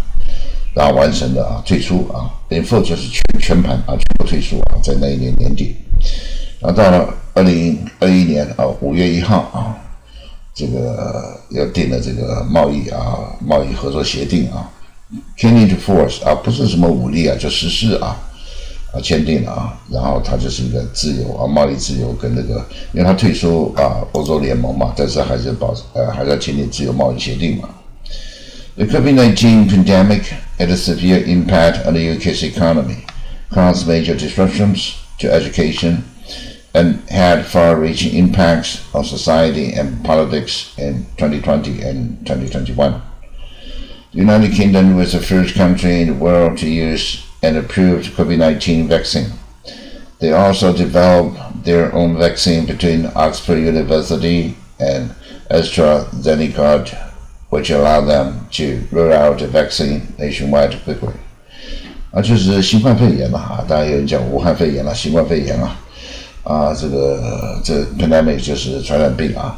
然后完成了啊，退出啊 i n f o 就是全全盘啊，全部退出啊，在那一年年底，然后到了二零二一年啊五月一号啊，这个要订的这个贸易啊贸易合作协定啊，came into force 啊，不是什么武力啊，就实施啊啊签订了啊，然后它就是一个自由啊贸易自由跟那个，因为它退出啊欧洲联盟嘛，但是还是保呃还是要签订自由贸易协定嘛。The COVID-19 pandemic had a severe impact on the UK's economy, caused major disruptions to education, and had far-reaching impacts on society and politics in 2020 and 2021. The United Kingdom was the first country in the world to use an approved COVID-19 vaccine. They also developed their own vaccine between Oxford University and AstraZeneca which allow them to roll out the vaccine nationwide quickly。啊，就是新冠肺炎嘛，啊，当然有人讲武汉肺炎了，新冠肺炎啊，啊，这个这 pandemic 就是传染病啊，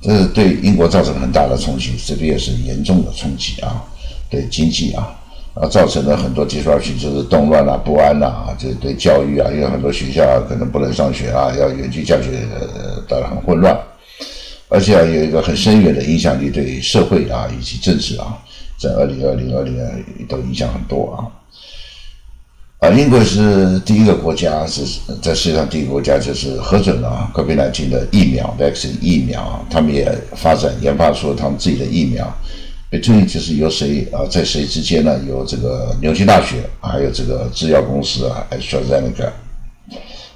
这是对英国造成很大的冲击，这边也是严重的冲击啊，对经济啊，啊，造成了很多地方性就是动乱啊、不安呐，啊，这对教育啊，因为很多学校可能不能上学啊，要远距教学，当然很混乱。而且啊，有一个很深远的影响力，对社会啊以及政治啊，在二零二零二零年都影响很多啊。啊，英国是第一个国家，是在世界上第一个国家，就是核准了 COVID-19 的疫苗，vaccine 疫苗，他们也发展研发出了他们自己的疫苗。最近就是由谁啊，在谁之间呢？由这个牛津大学，还有这个制药公司啊，AstraZeneca。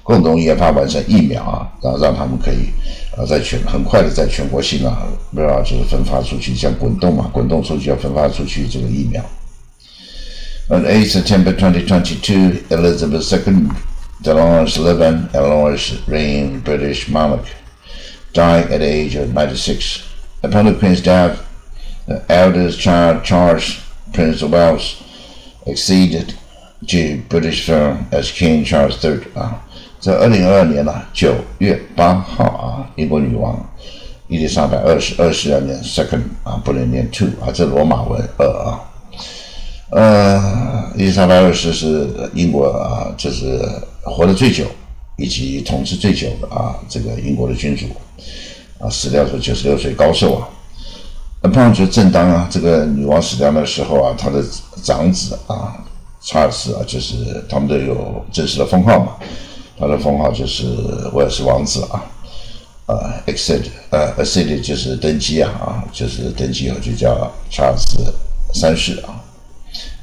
共同研发完成疫苗啊，然后让他们可以啊在全很快的在全国性啊，不要就是分发出去，像滚动嘛，滚动出去要分发出去这个疫苗。On 8 September 2022, Elizabeth II, the longest living and longest reigning British monarch, died at the age of 96. Upon the Queen's death, the eldest child, Charles, Prince of Wales, acceded to British throne as King Charles III 啊。 在二零二二年呢，九月八号啊，英国女王伊丽莎白二世二世要念 second 啊，不能念 two 啊，这罗马文二啊。呃，伊丽莎白二世是英国啊，就是活得最久以及统治最久的啊，这个英国的君主啊，死掉时九十六岁高寿啊。那判决正当啊，这个女王死掉的时候啊，她的长子啊，查尔斯啊，就是他们都有正式的封号嘛，他的封号就是威尔士王子啊，呃，accede，呃 a c c e d 就是登基啊，啊，就是登基以后就叫查尔斯三世啊。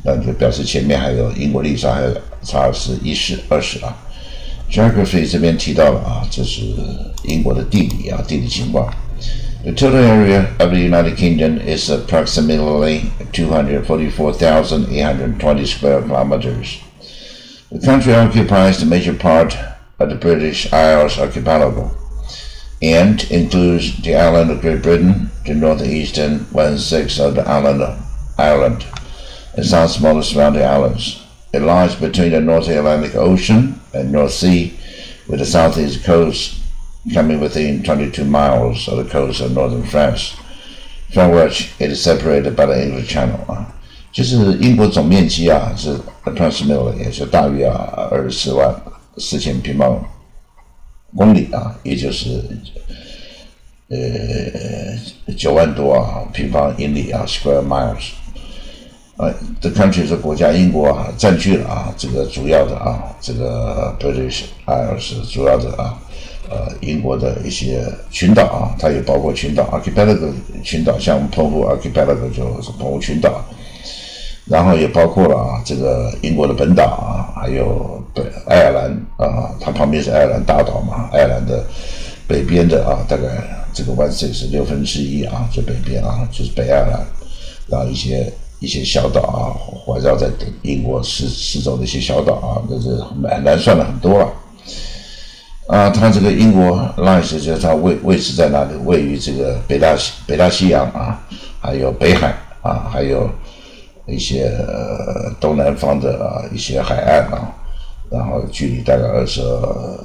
那就表示前面还有英国历史上，还有查尔斯一世、二世啊。Geography 这边提到了啊，这是英国的地理啊，地理情况。The total area of the United Kingdom is approximately 244,820 square kilometers. The country occupies the major part of the British Isles archipelago and includes the island of Great Britain, the northeastern one-sixth of the island of Ireland and some smaller surrounding islands. It lies between the North Atlantic Ocean and North Sea, with the southeast coast coming within 22 miles of the coast of northern France, from which it is separated by the English Channel. 就是英国总面积啊是 approximately 也就大约啊二十四万四千平方公里啊，也就是呃九万多啊平方英里啊 square miles。呃，the country 是国家，英国啊占据了啊这个主要的啊这个 British Isles 主要的啊呃英国的一些群岛啊，它也包括群岛 archipelago 群岛，像澎湖 archipelago 就是澎湖群岛，然后也包括了啊这个英国的本岛啊，还有北爱尔兰啊，它旁边是爱尔兰大岛嘛，爱尔兰的北边的啊大概这个 one six 六分之一啊，就北边啊就是北爱尔兰，然后一些。一些小岛啊，环绕在英国四四周的一些小岛啊，这是蛮难算的很多了。啊，它这个英国 line 就是它位位置在哪里？位于这个北大西北大西洋啊，还有北海啊，还有一些东南方的啊一些海岸啊，然后距离大概二十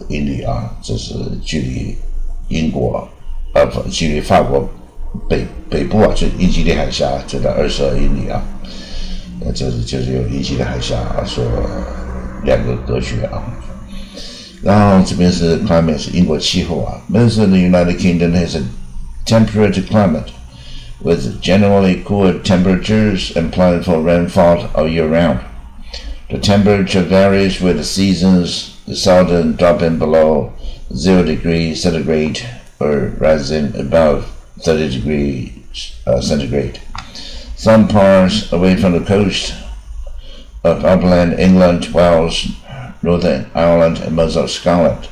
英里啊，这是距离英国呃不，距离法国。北北部啊，就英吉利海峡就在二十二英里啊，呃，就是就是有英吉利海峡所两个隔绝啊。然后这边是 climate 是英国气候啊，Most of the United Kingdom has a temperate climate with generally cool temperatures and plentiful rainfall all year round. The temperature varies with the seasons, the southern dropping below zero degrees centigrade or rising above 30 degrees uh, centigrade. Some parts away from the coast of upland England, Wales, Northern Ireland, and most of Scotland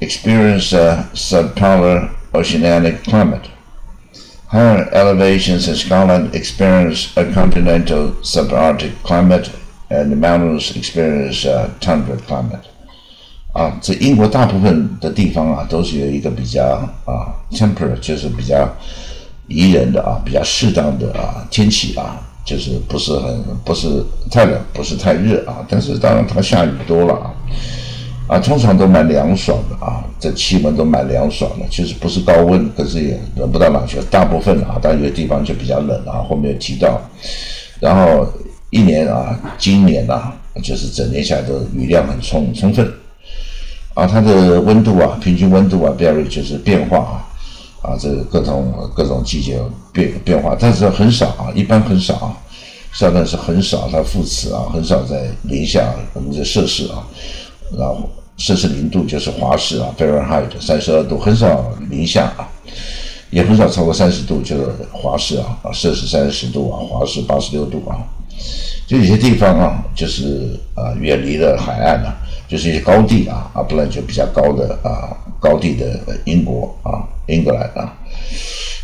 experience a subpolar oceanic climate. Higher elevations in Scotland experience a continental subarctic climate, and the mountains experience a tundra climate. 啊，这英国大部分的地方啊，都是有一个比较啊，temperate，就是比较宜人的啊，比较适当的啊天气啊，就是不是很不是太冷，不是太热啊。但是当然它下雨多了啊，啊，通常都蛮凉爽的啊，这气温都蛮凉爽的，就是不是高温，可是也冷不到哪去。大部分啊，但有的地方就比较冷啊，后面有提到。然后一年啊，今年啊，就是整年下来的雨量很充充分。啊，它的温度啊，平均温度啊，vary 就是变化啊，啊，这个各种各种季节变变化，但是很少啊，一般很少啊，相当是很少，它副词啊，很少在零下我们在摄氏啊，然后摄氏零度就是华氏啊，Fahrenheit 三十二度，很少零下啊，也很少超过三十度，就是华氏啊，啊，摄氏三十度啊，华氏八十六度啊，就有些地方啊，就是啊，远离了海岸啊。就是一些高地啊啊，不然就比较高的啊高地的英国啊英格兰啊，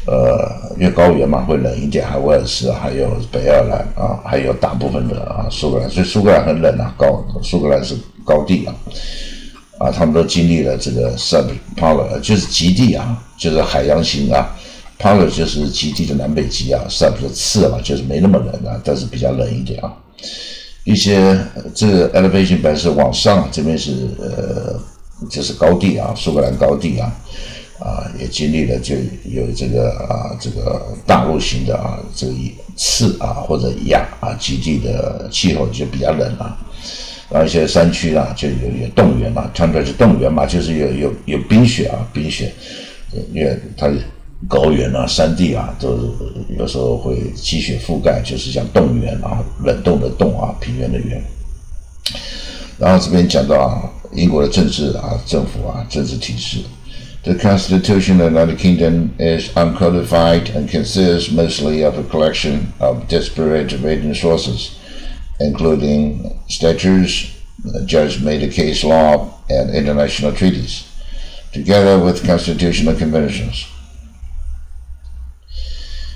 呃，越高原嘛会冷一点，还威尔士，还有北爱尔兰啊，还有大部分的啊苏格兰，所以苏格兰很冷啊，高苏格兰是高地啊，啊，他们都经历了这个 subpolar，就是极地啊，就是海洋型啊，polar 就是极地的南北极啊，sub 是次嘛，就是没那么冷啊，但是比较冷一点啊。一些这个 elevation 本是往上，这边是呃，就是高地啊，苏格兰高地啊，啊，也经历了就有这个啊，这个大陆型的啊，这个次啊或者亚啊极地的气候就比较冷啊，然后一些山区啊就有有冻原嘛，相对是冻原嘛，就是有有有冰雪啊，冰雪，因为它。高原啊，山地啊，都有时候会积雪覆盖，就是像冻原啊，冷冻的冻啊，平原的原。然后这边讲到啊，英国的政治啊，政府啊，政治体制。The Constitution of the United Kingdom is uncodified and consists mostly of a collection of disparate written sources, including statutes, judge-made case law, and international treaties, together with constitutional conventions.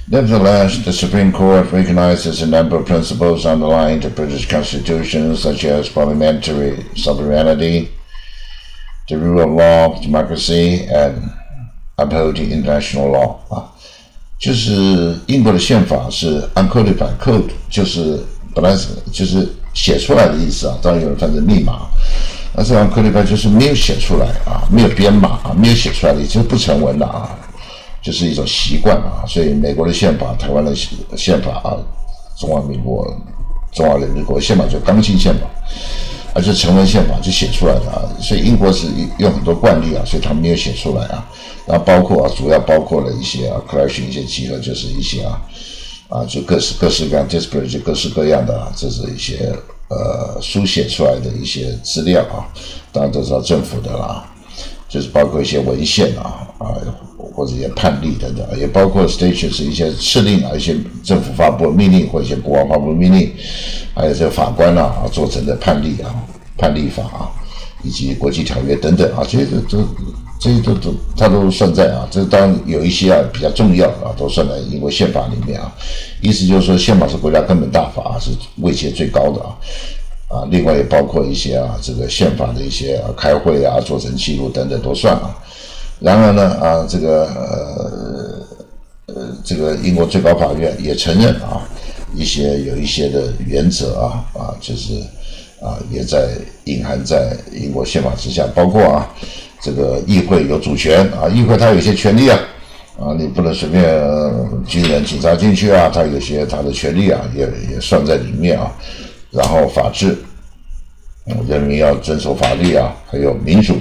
Nevertheless, the Supreme Court recognizes a number of principles underlying the British Constitution, such as parliamentary sovereignty, the rule of law, democracy, and upholding international law. 啊，就是英国的宪法是 uncodified code，就是 本来是就是写出来的意思啊，当然有人翻成密码，那这 uncodified 就是没有写出来啊，没有编码啊，没有写出来的，就是不成文的啊。就是一种习惯啊，所以美国的宪法、台湾的宪法啊，中华民国、中华人民国宪法就刚性宪法，而且成文宪法就写出来的啊，所以英国是用很多惯例啊，所以他们没有写出来啊。然后包括啊，主要包括了一些啊，collection 一些集合，就是一些啊啊，就各式各式各样，disparate 就各式各样的啊，这是一些呃书写出来的一些资料啊，当然都知道政府的啦。就是包括一些文献啊啊，或者一些判例等等，也包括 statute 是一些敕令啊，一些政府发布命令或一些国王发布命令，还有这法官啊做成的判例啊、判例法啊，以及国际条约等等啊，这些都都这些都都它都算在啊。这当然有一些啊比较重要啊，都算在英国宪法里面啊。意思就是说，宪法是国家根本大法，是位阶最高的啊。啊，另外也包括一些啊，这个宪法的一些啊，开会啊，做成记录等等都算啊。然而呢，啊，这个呃呃，这个英国最高法院也承认啊，一些有一些的原则啊啊，就是啊，也在隐含在英国宪法之下，包括啊，这个议会有主权啊，议会它有些权利啊啊，你不能随便军人警察进去啊，它有些它的权利啊，也也算在里面啊。然后法治，人民要遵守法律啊，还有民主，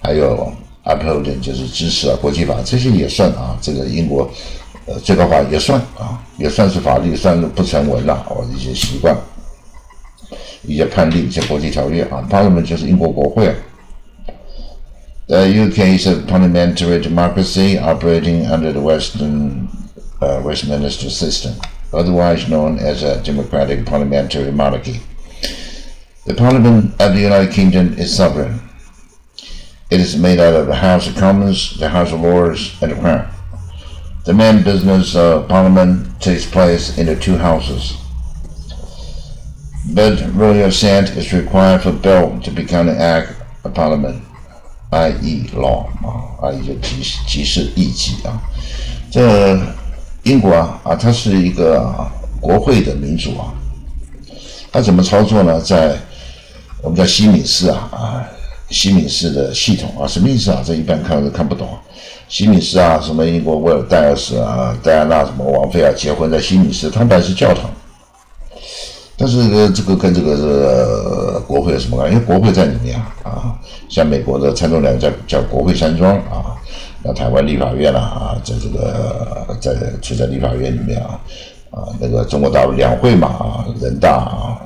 还有 upholding 就是支持啊，国际法这些也算啊，这个英国呃最高法也算啊，也算是法律，算是不成文了哦，一些习惯，一些判例，一些国际条约啊，Parliament 就是英国国会啊。The UK is a parliamentary democracy operating under the Western uh, Westminster system. otherwise known as a democratic parliamentary monarchy. The Parliament of the United Kingdom is sovereign. It is made out of the House of Commons, the House of Lords, and the Crown. The main business of Parliament takes place in the two houses. But royal assent is required for bill to become an act of Parliament, i.e. law 啊，i.e. 就即即是议级啊，这。英国啊啊，它是一个国会的民主啊，它怎么操作呢？在我们叫西敏寺啊啊，西敏寺的系统啊，什么意思啊？这一般看都看不懂。西敏寺啊，什么英国威尔戴尔斯啊、戴安娜什么王妃啊，结婚在西敏寺，他们本来是教堂，但是这个跟这个是国会有什么关系？因为国会在里面啊啊，像美国的参众两叫叫国会山庄啊。那台湾立法院啦啊，在这个在就在立法院里面啊啊，那个中国大陆两会嘛啊，人大啊，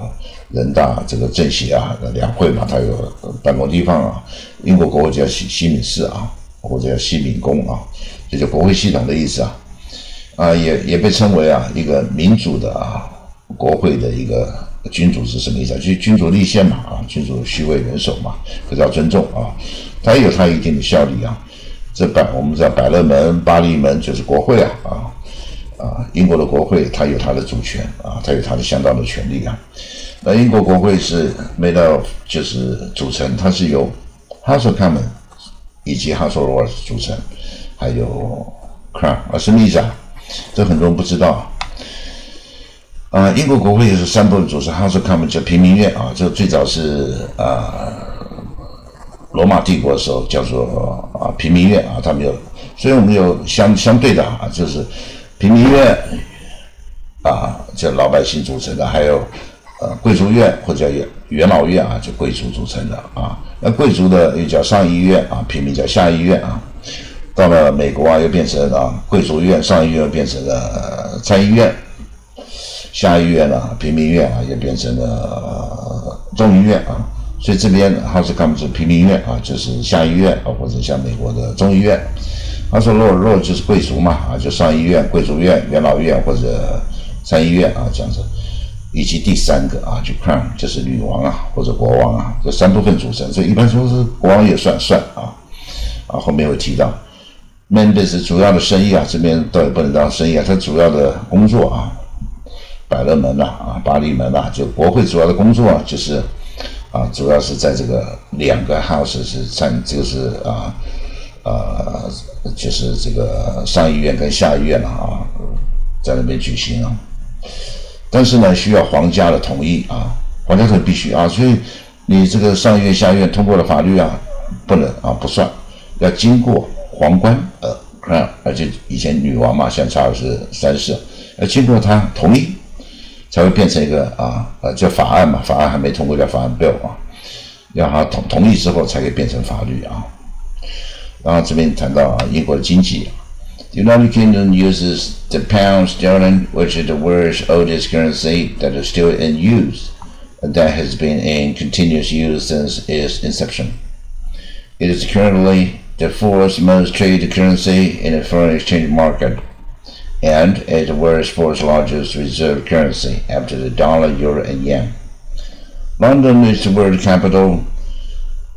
人大这个政协啊，两会嘛，它有办公地方啊。英国国会叫西西敏寺啊，或者叫西敏宫啊，这就国会系统的意思啊啊，也也被称为啊一个民主的啊国会的一个君主是什么意思啊？就君主立宪嘛，啊，君主虚位元首嘛，这叫尊重啊。它有它一定的效力啊。这百我们知道百乐门、巴黎门就是国会啊，啊啊，英国的国会它有它的主权啊，它有它的相当的权利啊。那英国国会是 made of 就是组成，它是由 House of Commons 以及 House of Lords 组成，还有 Crown 啊，什么意思啊，这很多人不知道。啊，英国国会也是三部分组成，House of Commons 叫平民院啊，这最早是啊，罗马帝国的时候叫做啊平民院啊，他们有，所以我们有相相对的啊，就是平民院啊，叫老百姓组成的，还有呃贵族院或者元元老院啊，就贵族组成的啊，那贵族的又叫上议院啊，平民叫下议院啊，到了美国啊，又变成啊贵族院，上议院变成了参议院。下议院呢，平民院啊，也变成了众议院啊，所以这边 House of Commons 平民院啊，就是下议院啊，或者像美国的众议院。他说 Lord Lord 就是贵族嘛啊，就上议院、贵族院、元老院或者参议院啊这样子，以及第三个啊，就 Crown 就是女王啊或者国王啊，这三部分组成。所以一般说是国王也算算啊啊，后面会提到 Members 主要的生意啊，这边倒也不能当生意啊，他主要的工作啊。百乐门呐，啊，巴黎门呐，就国会主要的工作啊，就是啊，主要是在这个两个 house 是占，就是啊，呃，就是这个上议院跟下议院了啊，在那边举行啊。但是呢，需要皇家的同意啊，皇家是必须啊，所以你这个上议院、下议院通过的法律啊，不能啊不算，要经过皇冠呃，而且以前女王嘛，像查尔斯三世，要经过他同意。才会变成一个啊呃叫法案嘛，法案还没通过叫法案 bill 啊，要他同同意之后才可以变成法律啊。然后这边谈到啊英国的经济，The United Kingdom uses the pound sterling, which is the world's oldest currency that is still in use, and that has been in continuous use since its inception. It is currently the fourth most traded currency in the foreign exchange market and the world's fourth largest reserve currency after the dollar, euro, and yen. London is the world capital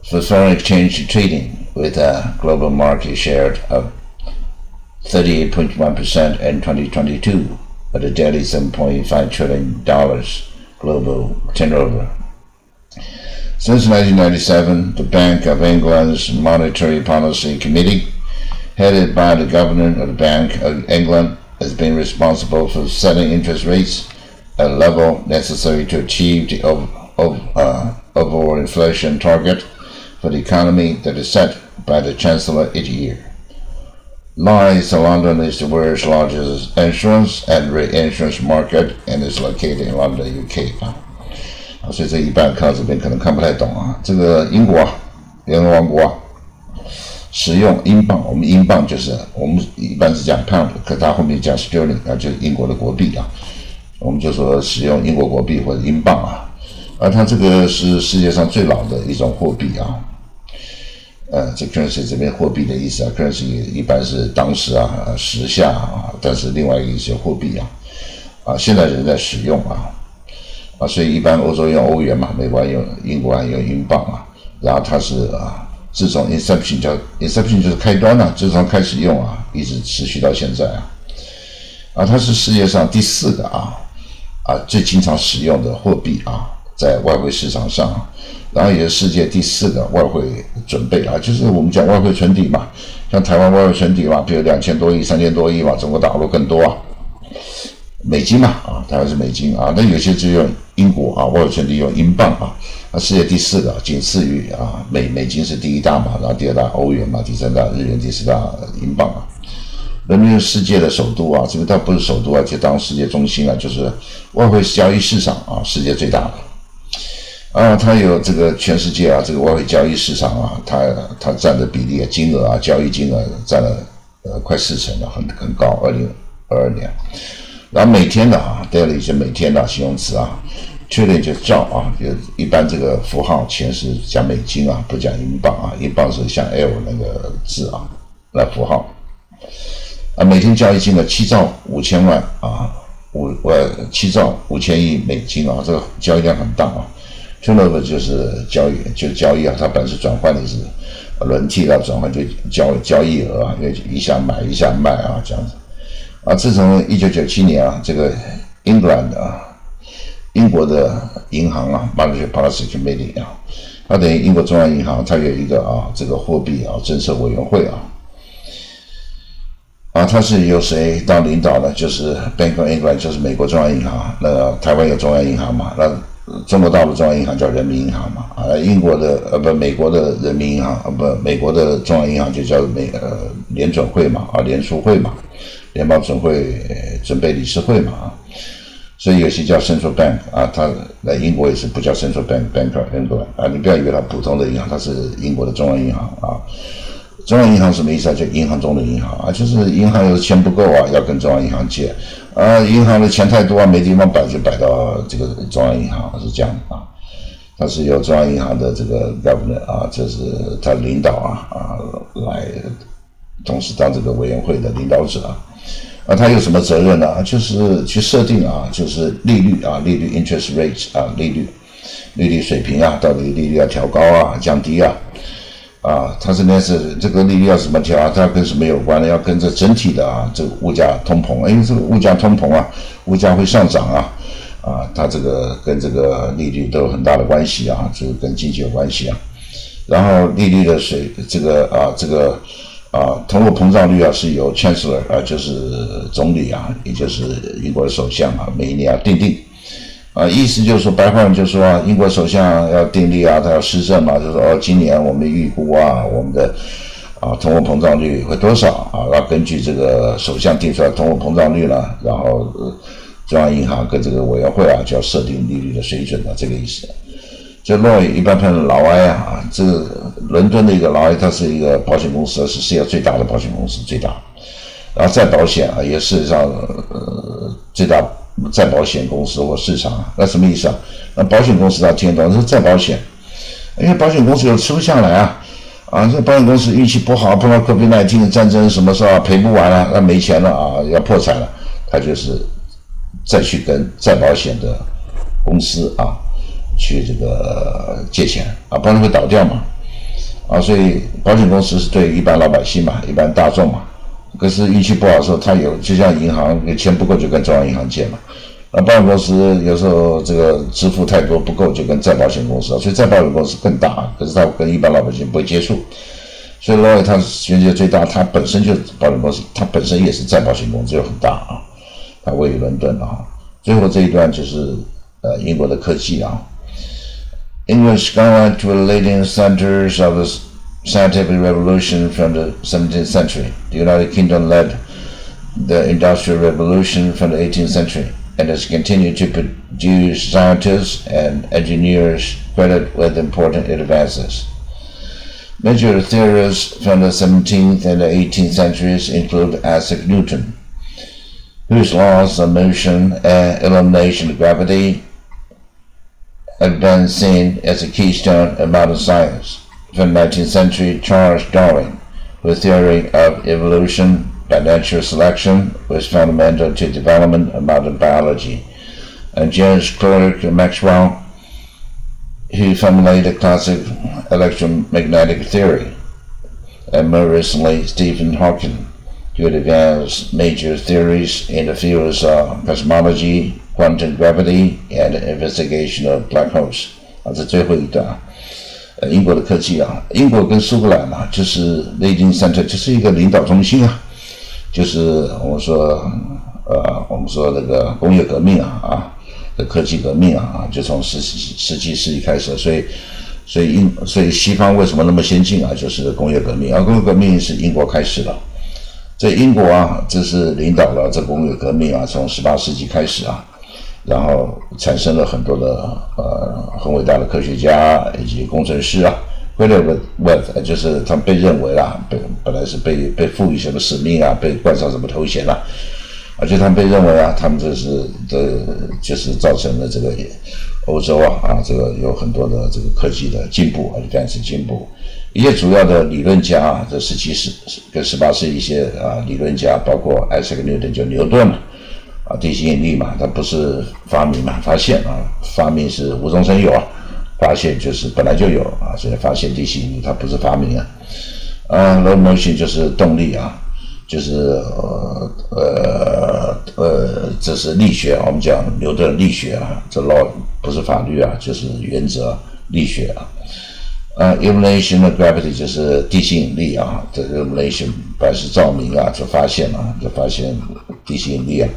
for foreign exchange trading with a global market share of 38.1% in 2022, with a daily $7.5 trillion global turnover. Since 1997, the Bank of England's Monetary Policy Committee, headed by the Governor of the Bank of England, has been responsible for setting interest rates at a level necessary to achieve the of, of, uh, overall inflation target for the economy that is set by the Chancellor each year. Lloyd's London is the world's largest insurance and reinsurance market and is located in London, UK 啊。所以这一半看到这边可能看不太懂啊。这个英国啊，联合王国啊， 使用英镑，我们英镑就是我们一般是讲 pound，可它后面加 sterling 啊，就是英国的国币啊，我们就说使用英国国币或者英镑啊，而它这个是世界上最老的一种货币啊，呃，这 currency 这边货币的意思啊，currency 一般是当时啊时下啊，但是另外一些货币啊，啊现在人在使用啊，啊，所以一般欧洲用欧元嘛，美国用英国用英镑啊，然后它是啊。自从 inception 叫 inception 就是开端了，自从开始用啊，一直持续到现在啊，啊，它是世界上第四个啊啊最经常使用的货币啊，在外汇市场上，然后也是世界第四个外汇准备啊，就是我们讲外汇存底嘛，像台湾外汇存底嘛，比如两千多亿、三千多亿嘛，中国大陆更多啊，美金嘛啊，台湾是美金啊，那有些就用英国啊，外汇存底用英镑啊。啊，世界第四个，仅次于啊美美金是第一大嘛，然后第二大欧元嘛，第三大日元，第四大英镑啊。人民世界的首都啊，这个它不是首都啊，就当世界中心啊，就是外汇交易市场啊，世界最大的。啊，它有这个全世界啊，这个外汇交易市场啊，它它占的比例啊，金额啊，交易金额占了呃快四成了，很很高。二零二二年，然后每天的啊，带了一些每天的形容词啊。确定就照啊，就一般这个符号钱是讲美金啊，不讲英镑啊，英镑是像 L 那个字啊，那符号啊，每天交易金额七兆五千万啊五呃七兆五千亿美金啊，这个交易量很大啊。turnover 就是交易，就交易啊，它本身转换的是轮替的转换，就交交易额啊，就一下买一下卖啊，这样子。啊，自从一九九七年啊，这个 England 啊，英国的银行啊，Monetary Policy Committee 啊，它等于英国中央银行，它有一个啊，这个货币啊政策委员会啊。啊，它是由谁当领导的？就是 Bank of England，就是美国中央银行。那台湾有中央银行嘛？那中国大陆中央银行叫人民银行嘛？啊，英国的呃不，美国的人民银行呃不，美国的中央银行就叫美呃联准会嘛？啊，联储会嘛？联邦准会准备理事会嘛？啊，所以有些叫 Central Bank 啊，它在英国也是不叫 Central bank banker 現在啊，你不要以为它普通的银行，它是英国的中央银行啊。中央银行什么意思啊？就银行中的银行啊，就是银行有钱不够啊，要跟中央银行借啊。银行的钱太多啊，没地方摆，就摆到这个中央银行是这样啊。它是由中央银行的这个 governor 啊，就是他领导啊啊来，同时当这个委员会的领导者啊。啊，他有什么责任呢？就是去设定啊，就是利率啊，利率 interest rate 啊，利率利率水平啊，到底利率要调高啊，降低啊。啊，它这边是这个利率要怎么调啊？它跟什么有关呢？要跟这整体的啊，这个物价通膨，因为这个物价通膨啊，物价会上涨啊，啊，它这个跟这个利率都有很大的关系啊，就是跟经济有关系啊。然后利率的水，这个啊，这个啊，通货膨胀率啊，是由 Chancellor 啊，就是总理啊，也就是英国的首相啊，每年要定定。啊，意思就是说，白话就是说，英国首相要定立啊，他要施政嘛，就是说哦，今年我们预估啊，我们的啊通货膨胀率会多少啊？要根据这个首相定出来通货膨胀率呢，然后呃中央银行跟这个委员会啊，就要设定利率的水准啊，这个意思。这洛伊一般判劳埃啊，这个伦敦的一个劳埃，它是一个保险公司，是世界最大的保险公司，最大。然后再保险啊，也事实上呃最大。再保险公司或市场，那什么意思啊？那保险公司他听懂，说再保险，因为保险公司又吃不下来啊，啊，这保险公司运气不好，碰到科比奈金的战争，什么时候赔不完了，那没钱了啊，要破产了，他就是再去跟再保险的公司啊，去这个借钱啊，不然会倒掉嘛，啊，所以保险公司是对一般老百姓嘛，一般大众嘛。可是运气不好的时候，他有就像银行，钱不够就跟中央银行借嘛。那保险公司有时候这个支付太多不够，就跟再保险公司。所以再保险公司更大，可是他跟一般老百姓不会接触。所以劳埃他是全世界最大，他本身就保险公司，他本身也是再保险公司，又很大啊。他位于伦敦啊。最后这一段就是呃英国的科技啊。English gone to the leading centers of the scientific revolution from the 17th century. The United Kingdom led the Industrial Revolution from the 18th century and has continued to produce scientists and engineers credited with important advances. Major theorists from the 17th and the 18th centuries include Isaac Newton, whose laws of motion and illumination of gravity have been seen as a keystone of modern science. From 19th century Charles Darwin, whose theory of evolution by natural selection was fundamental to development of modern biology, and James Clerk Maxwell, who formulated classic electromagnetic theory, and more recently Stephen Hawking, who advanced major theories in the fields of cosmology, quantum gravity, and investigation of black holes. 啊，这最后一段啊，呃。英国的科技啊，英国跟苏格兰嘛，就是 leading center，就是一个领导中心啊，就是我们说，呃，我们说那个工业革命啊，啊，的科技革命啊，啊，就从十十七世纪开始，所以，所以英，所以西方为什么那么先进啊？就是工业革命，而工业革命是英国开始的，在英国啊，这是领导了这工业革命啊，从十八世纪开始啊。然后产生了很多的呃很伟大的科学家以及工程师啊，为了为为就是他们被认为啊，被本来是被被赋予什么使命啊，被冠上什么头衔了，而且他们被认为啊，他们这是的，就是造成了这个欧洲啊啊这个有很多的这个科技的进步啊，开始进步。一些主要的理论家啊，这十七世跟十八世一些啊理论家，包括艾萨克·牛顿就牛顿嘛。啊，地心引力嘛，它不是发明嘛，发现啊，发明是无中生有啊，发现就是本来就有啊，所以发现地心引力它不是发明啊，啊，low motion 就是动力啊，就是呃呃呃，这是力学，我们讲牛顿力学啊，这 law 不是法律啊，就是原则力学啊。啊，illumination of gravity 就是地心引力啊，这个 illumination 百是照明啊，就发现啊，就发现地心引力啊，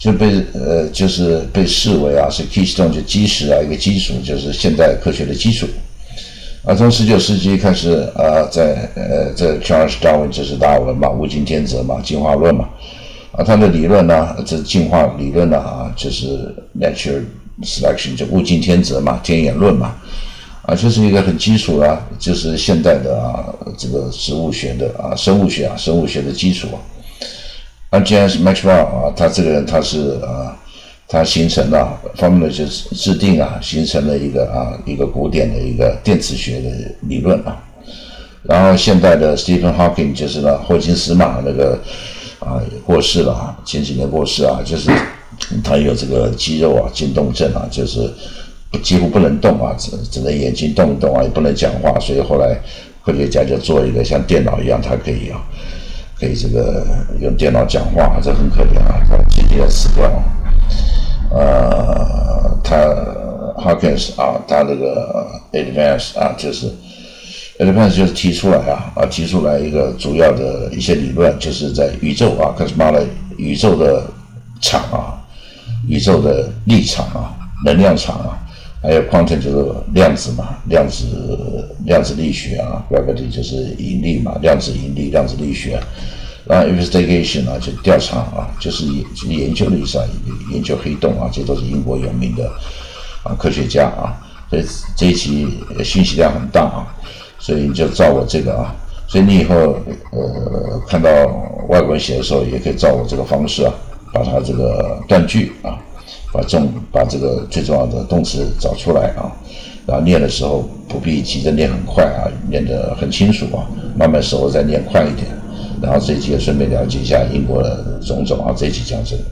就被呃就是被视为啊是 keystone 就基石啊一个基础，就是现代科学的基础。啊，从十九世纪开始啊，在呃在 Charles Darwin 就是达尔文嘛，物竞天择嘛，进化论嘛，啊他的理论呢，这进化理论呢啊，就是 natural selection 就物竞天择嘛，天演论嘛。啊，这是一个很基础的，就是现代的啊，这个植物学的啊，生物学啊，生物学的基础。啊，James Maxwell 啊，他这个人他是啊，他形成了方面的就是制定啊，形成了一个啊，一个古典的一个电磁学的理论啊。然后现代的 Stephen Hawking 就是呢，霍金斯嘛，那个啊过世了啊，前几年过世啊，就是他有这个肌肉啊筋动症啊，就是。几乎不能动啊，只只能眼睛动一动啊，也不能讲话，所以后来科学家就做一个像电脑一样，它可以啊，可以这个用电脑讲话，这很可怜啊，他今天死掉了。呃，他 Hawkins 啊，他这个 Advance 啊，就是 Advance 就是提出来啊，啊提出来一个主要的一些理论，就是在宇宙啊，可是妈的宇宙的场啊，宇宙的力场啊，能量场啊。还有 quantum 就是量子嘛，量子量子力学啊，gravity 就是引力嘛，量子引力、量子力学。然后 investigation 啊，就调查啊，就是研研究历史啊，研究黑洞啊，这都是英国有名的啊科学家啊。所以这一期信息量很大啊，所以你就照我这个啊，所以你以后呃看到外国人写的时候，也可以照我这个方式啊，把它这个断句啊。把重把这个最重要的动词找出来啊，然后念的时候不必急着念很快啊，念得很清楚啊，慢慢时候再念快一点。然后这一节顺便了解一下英国的种种啊，这一集讲这个。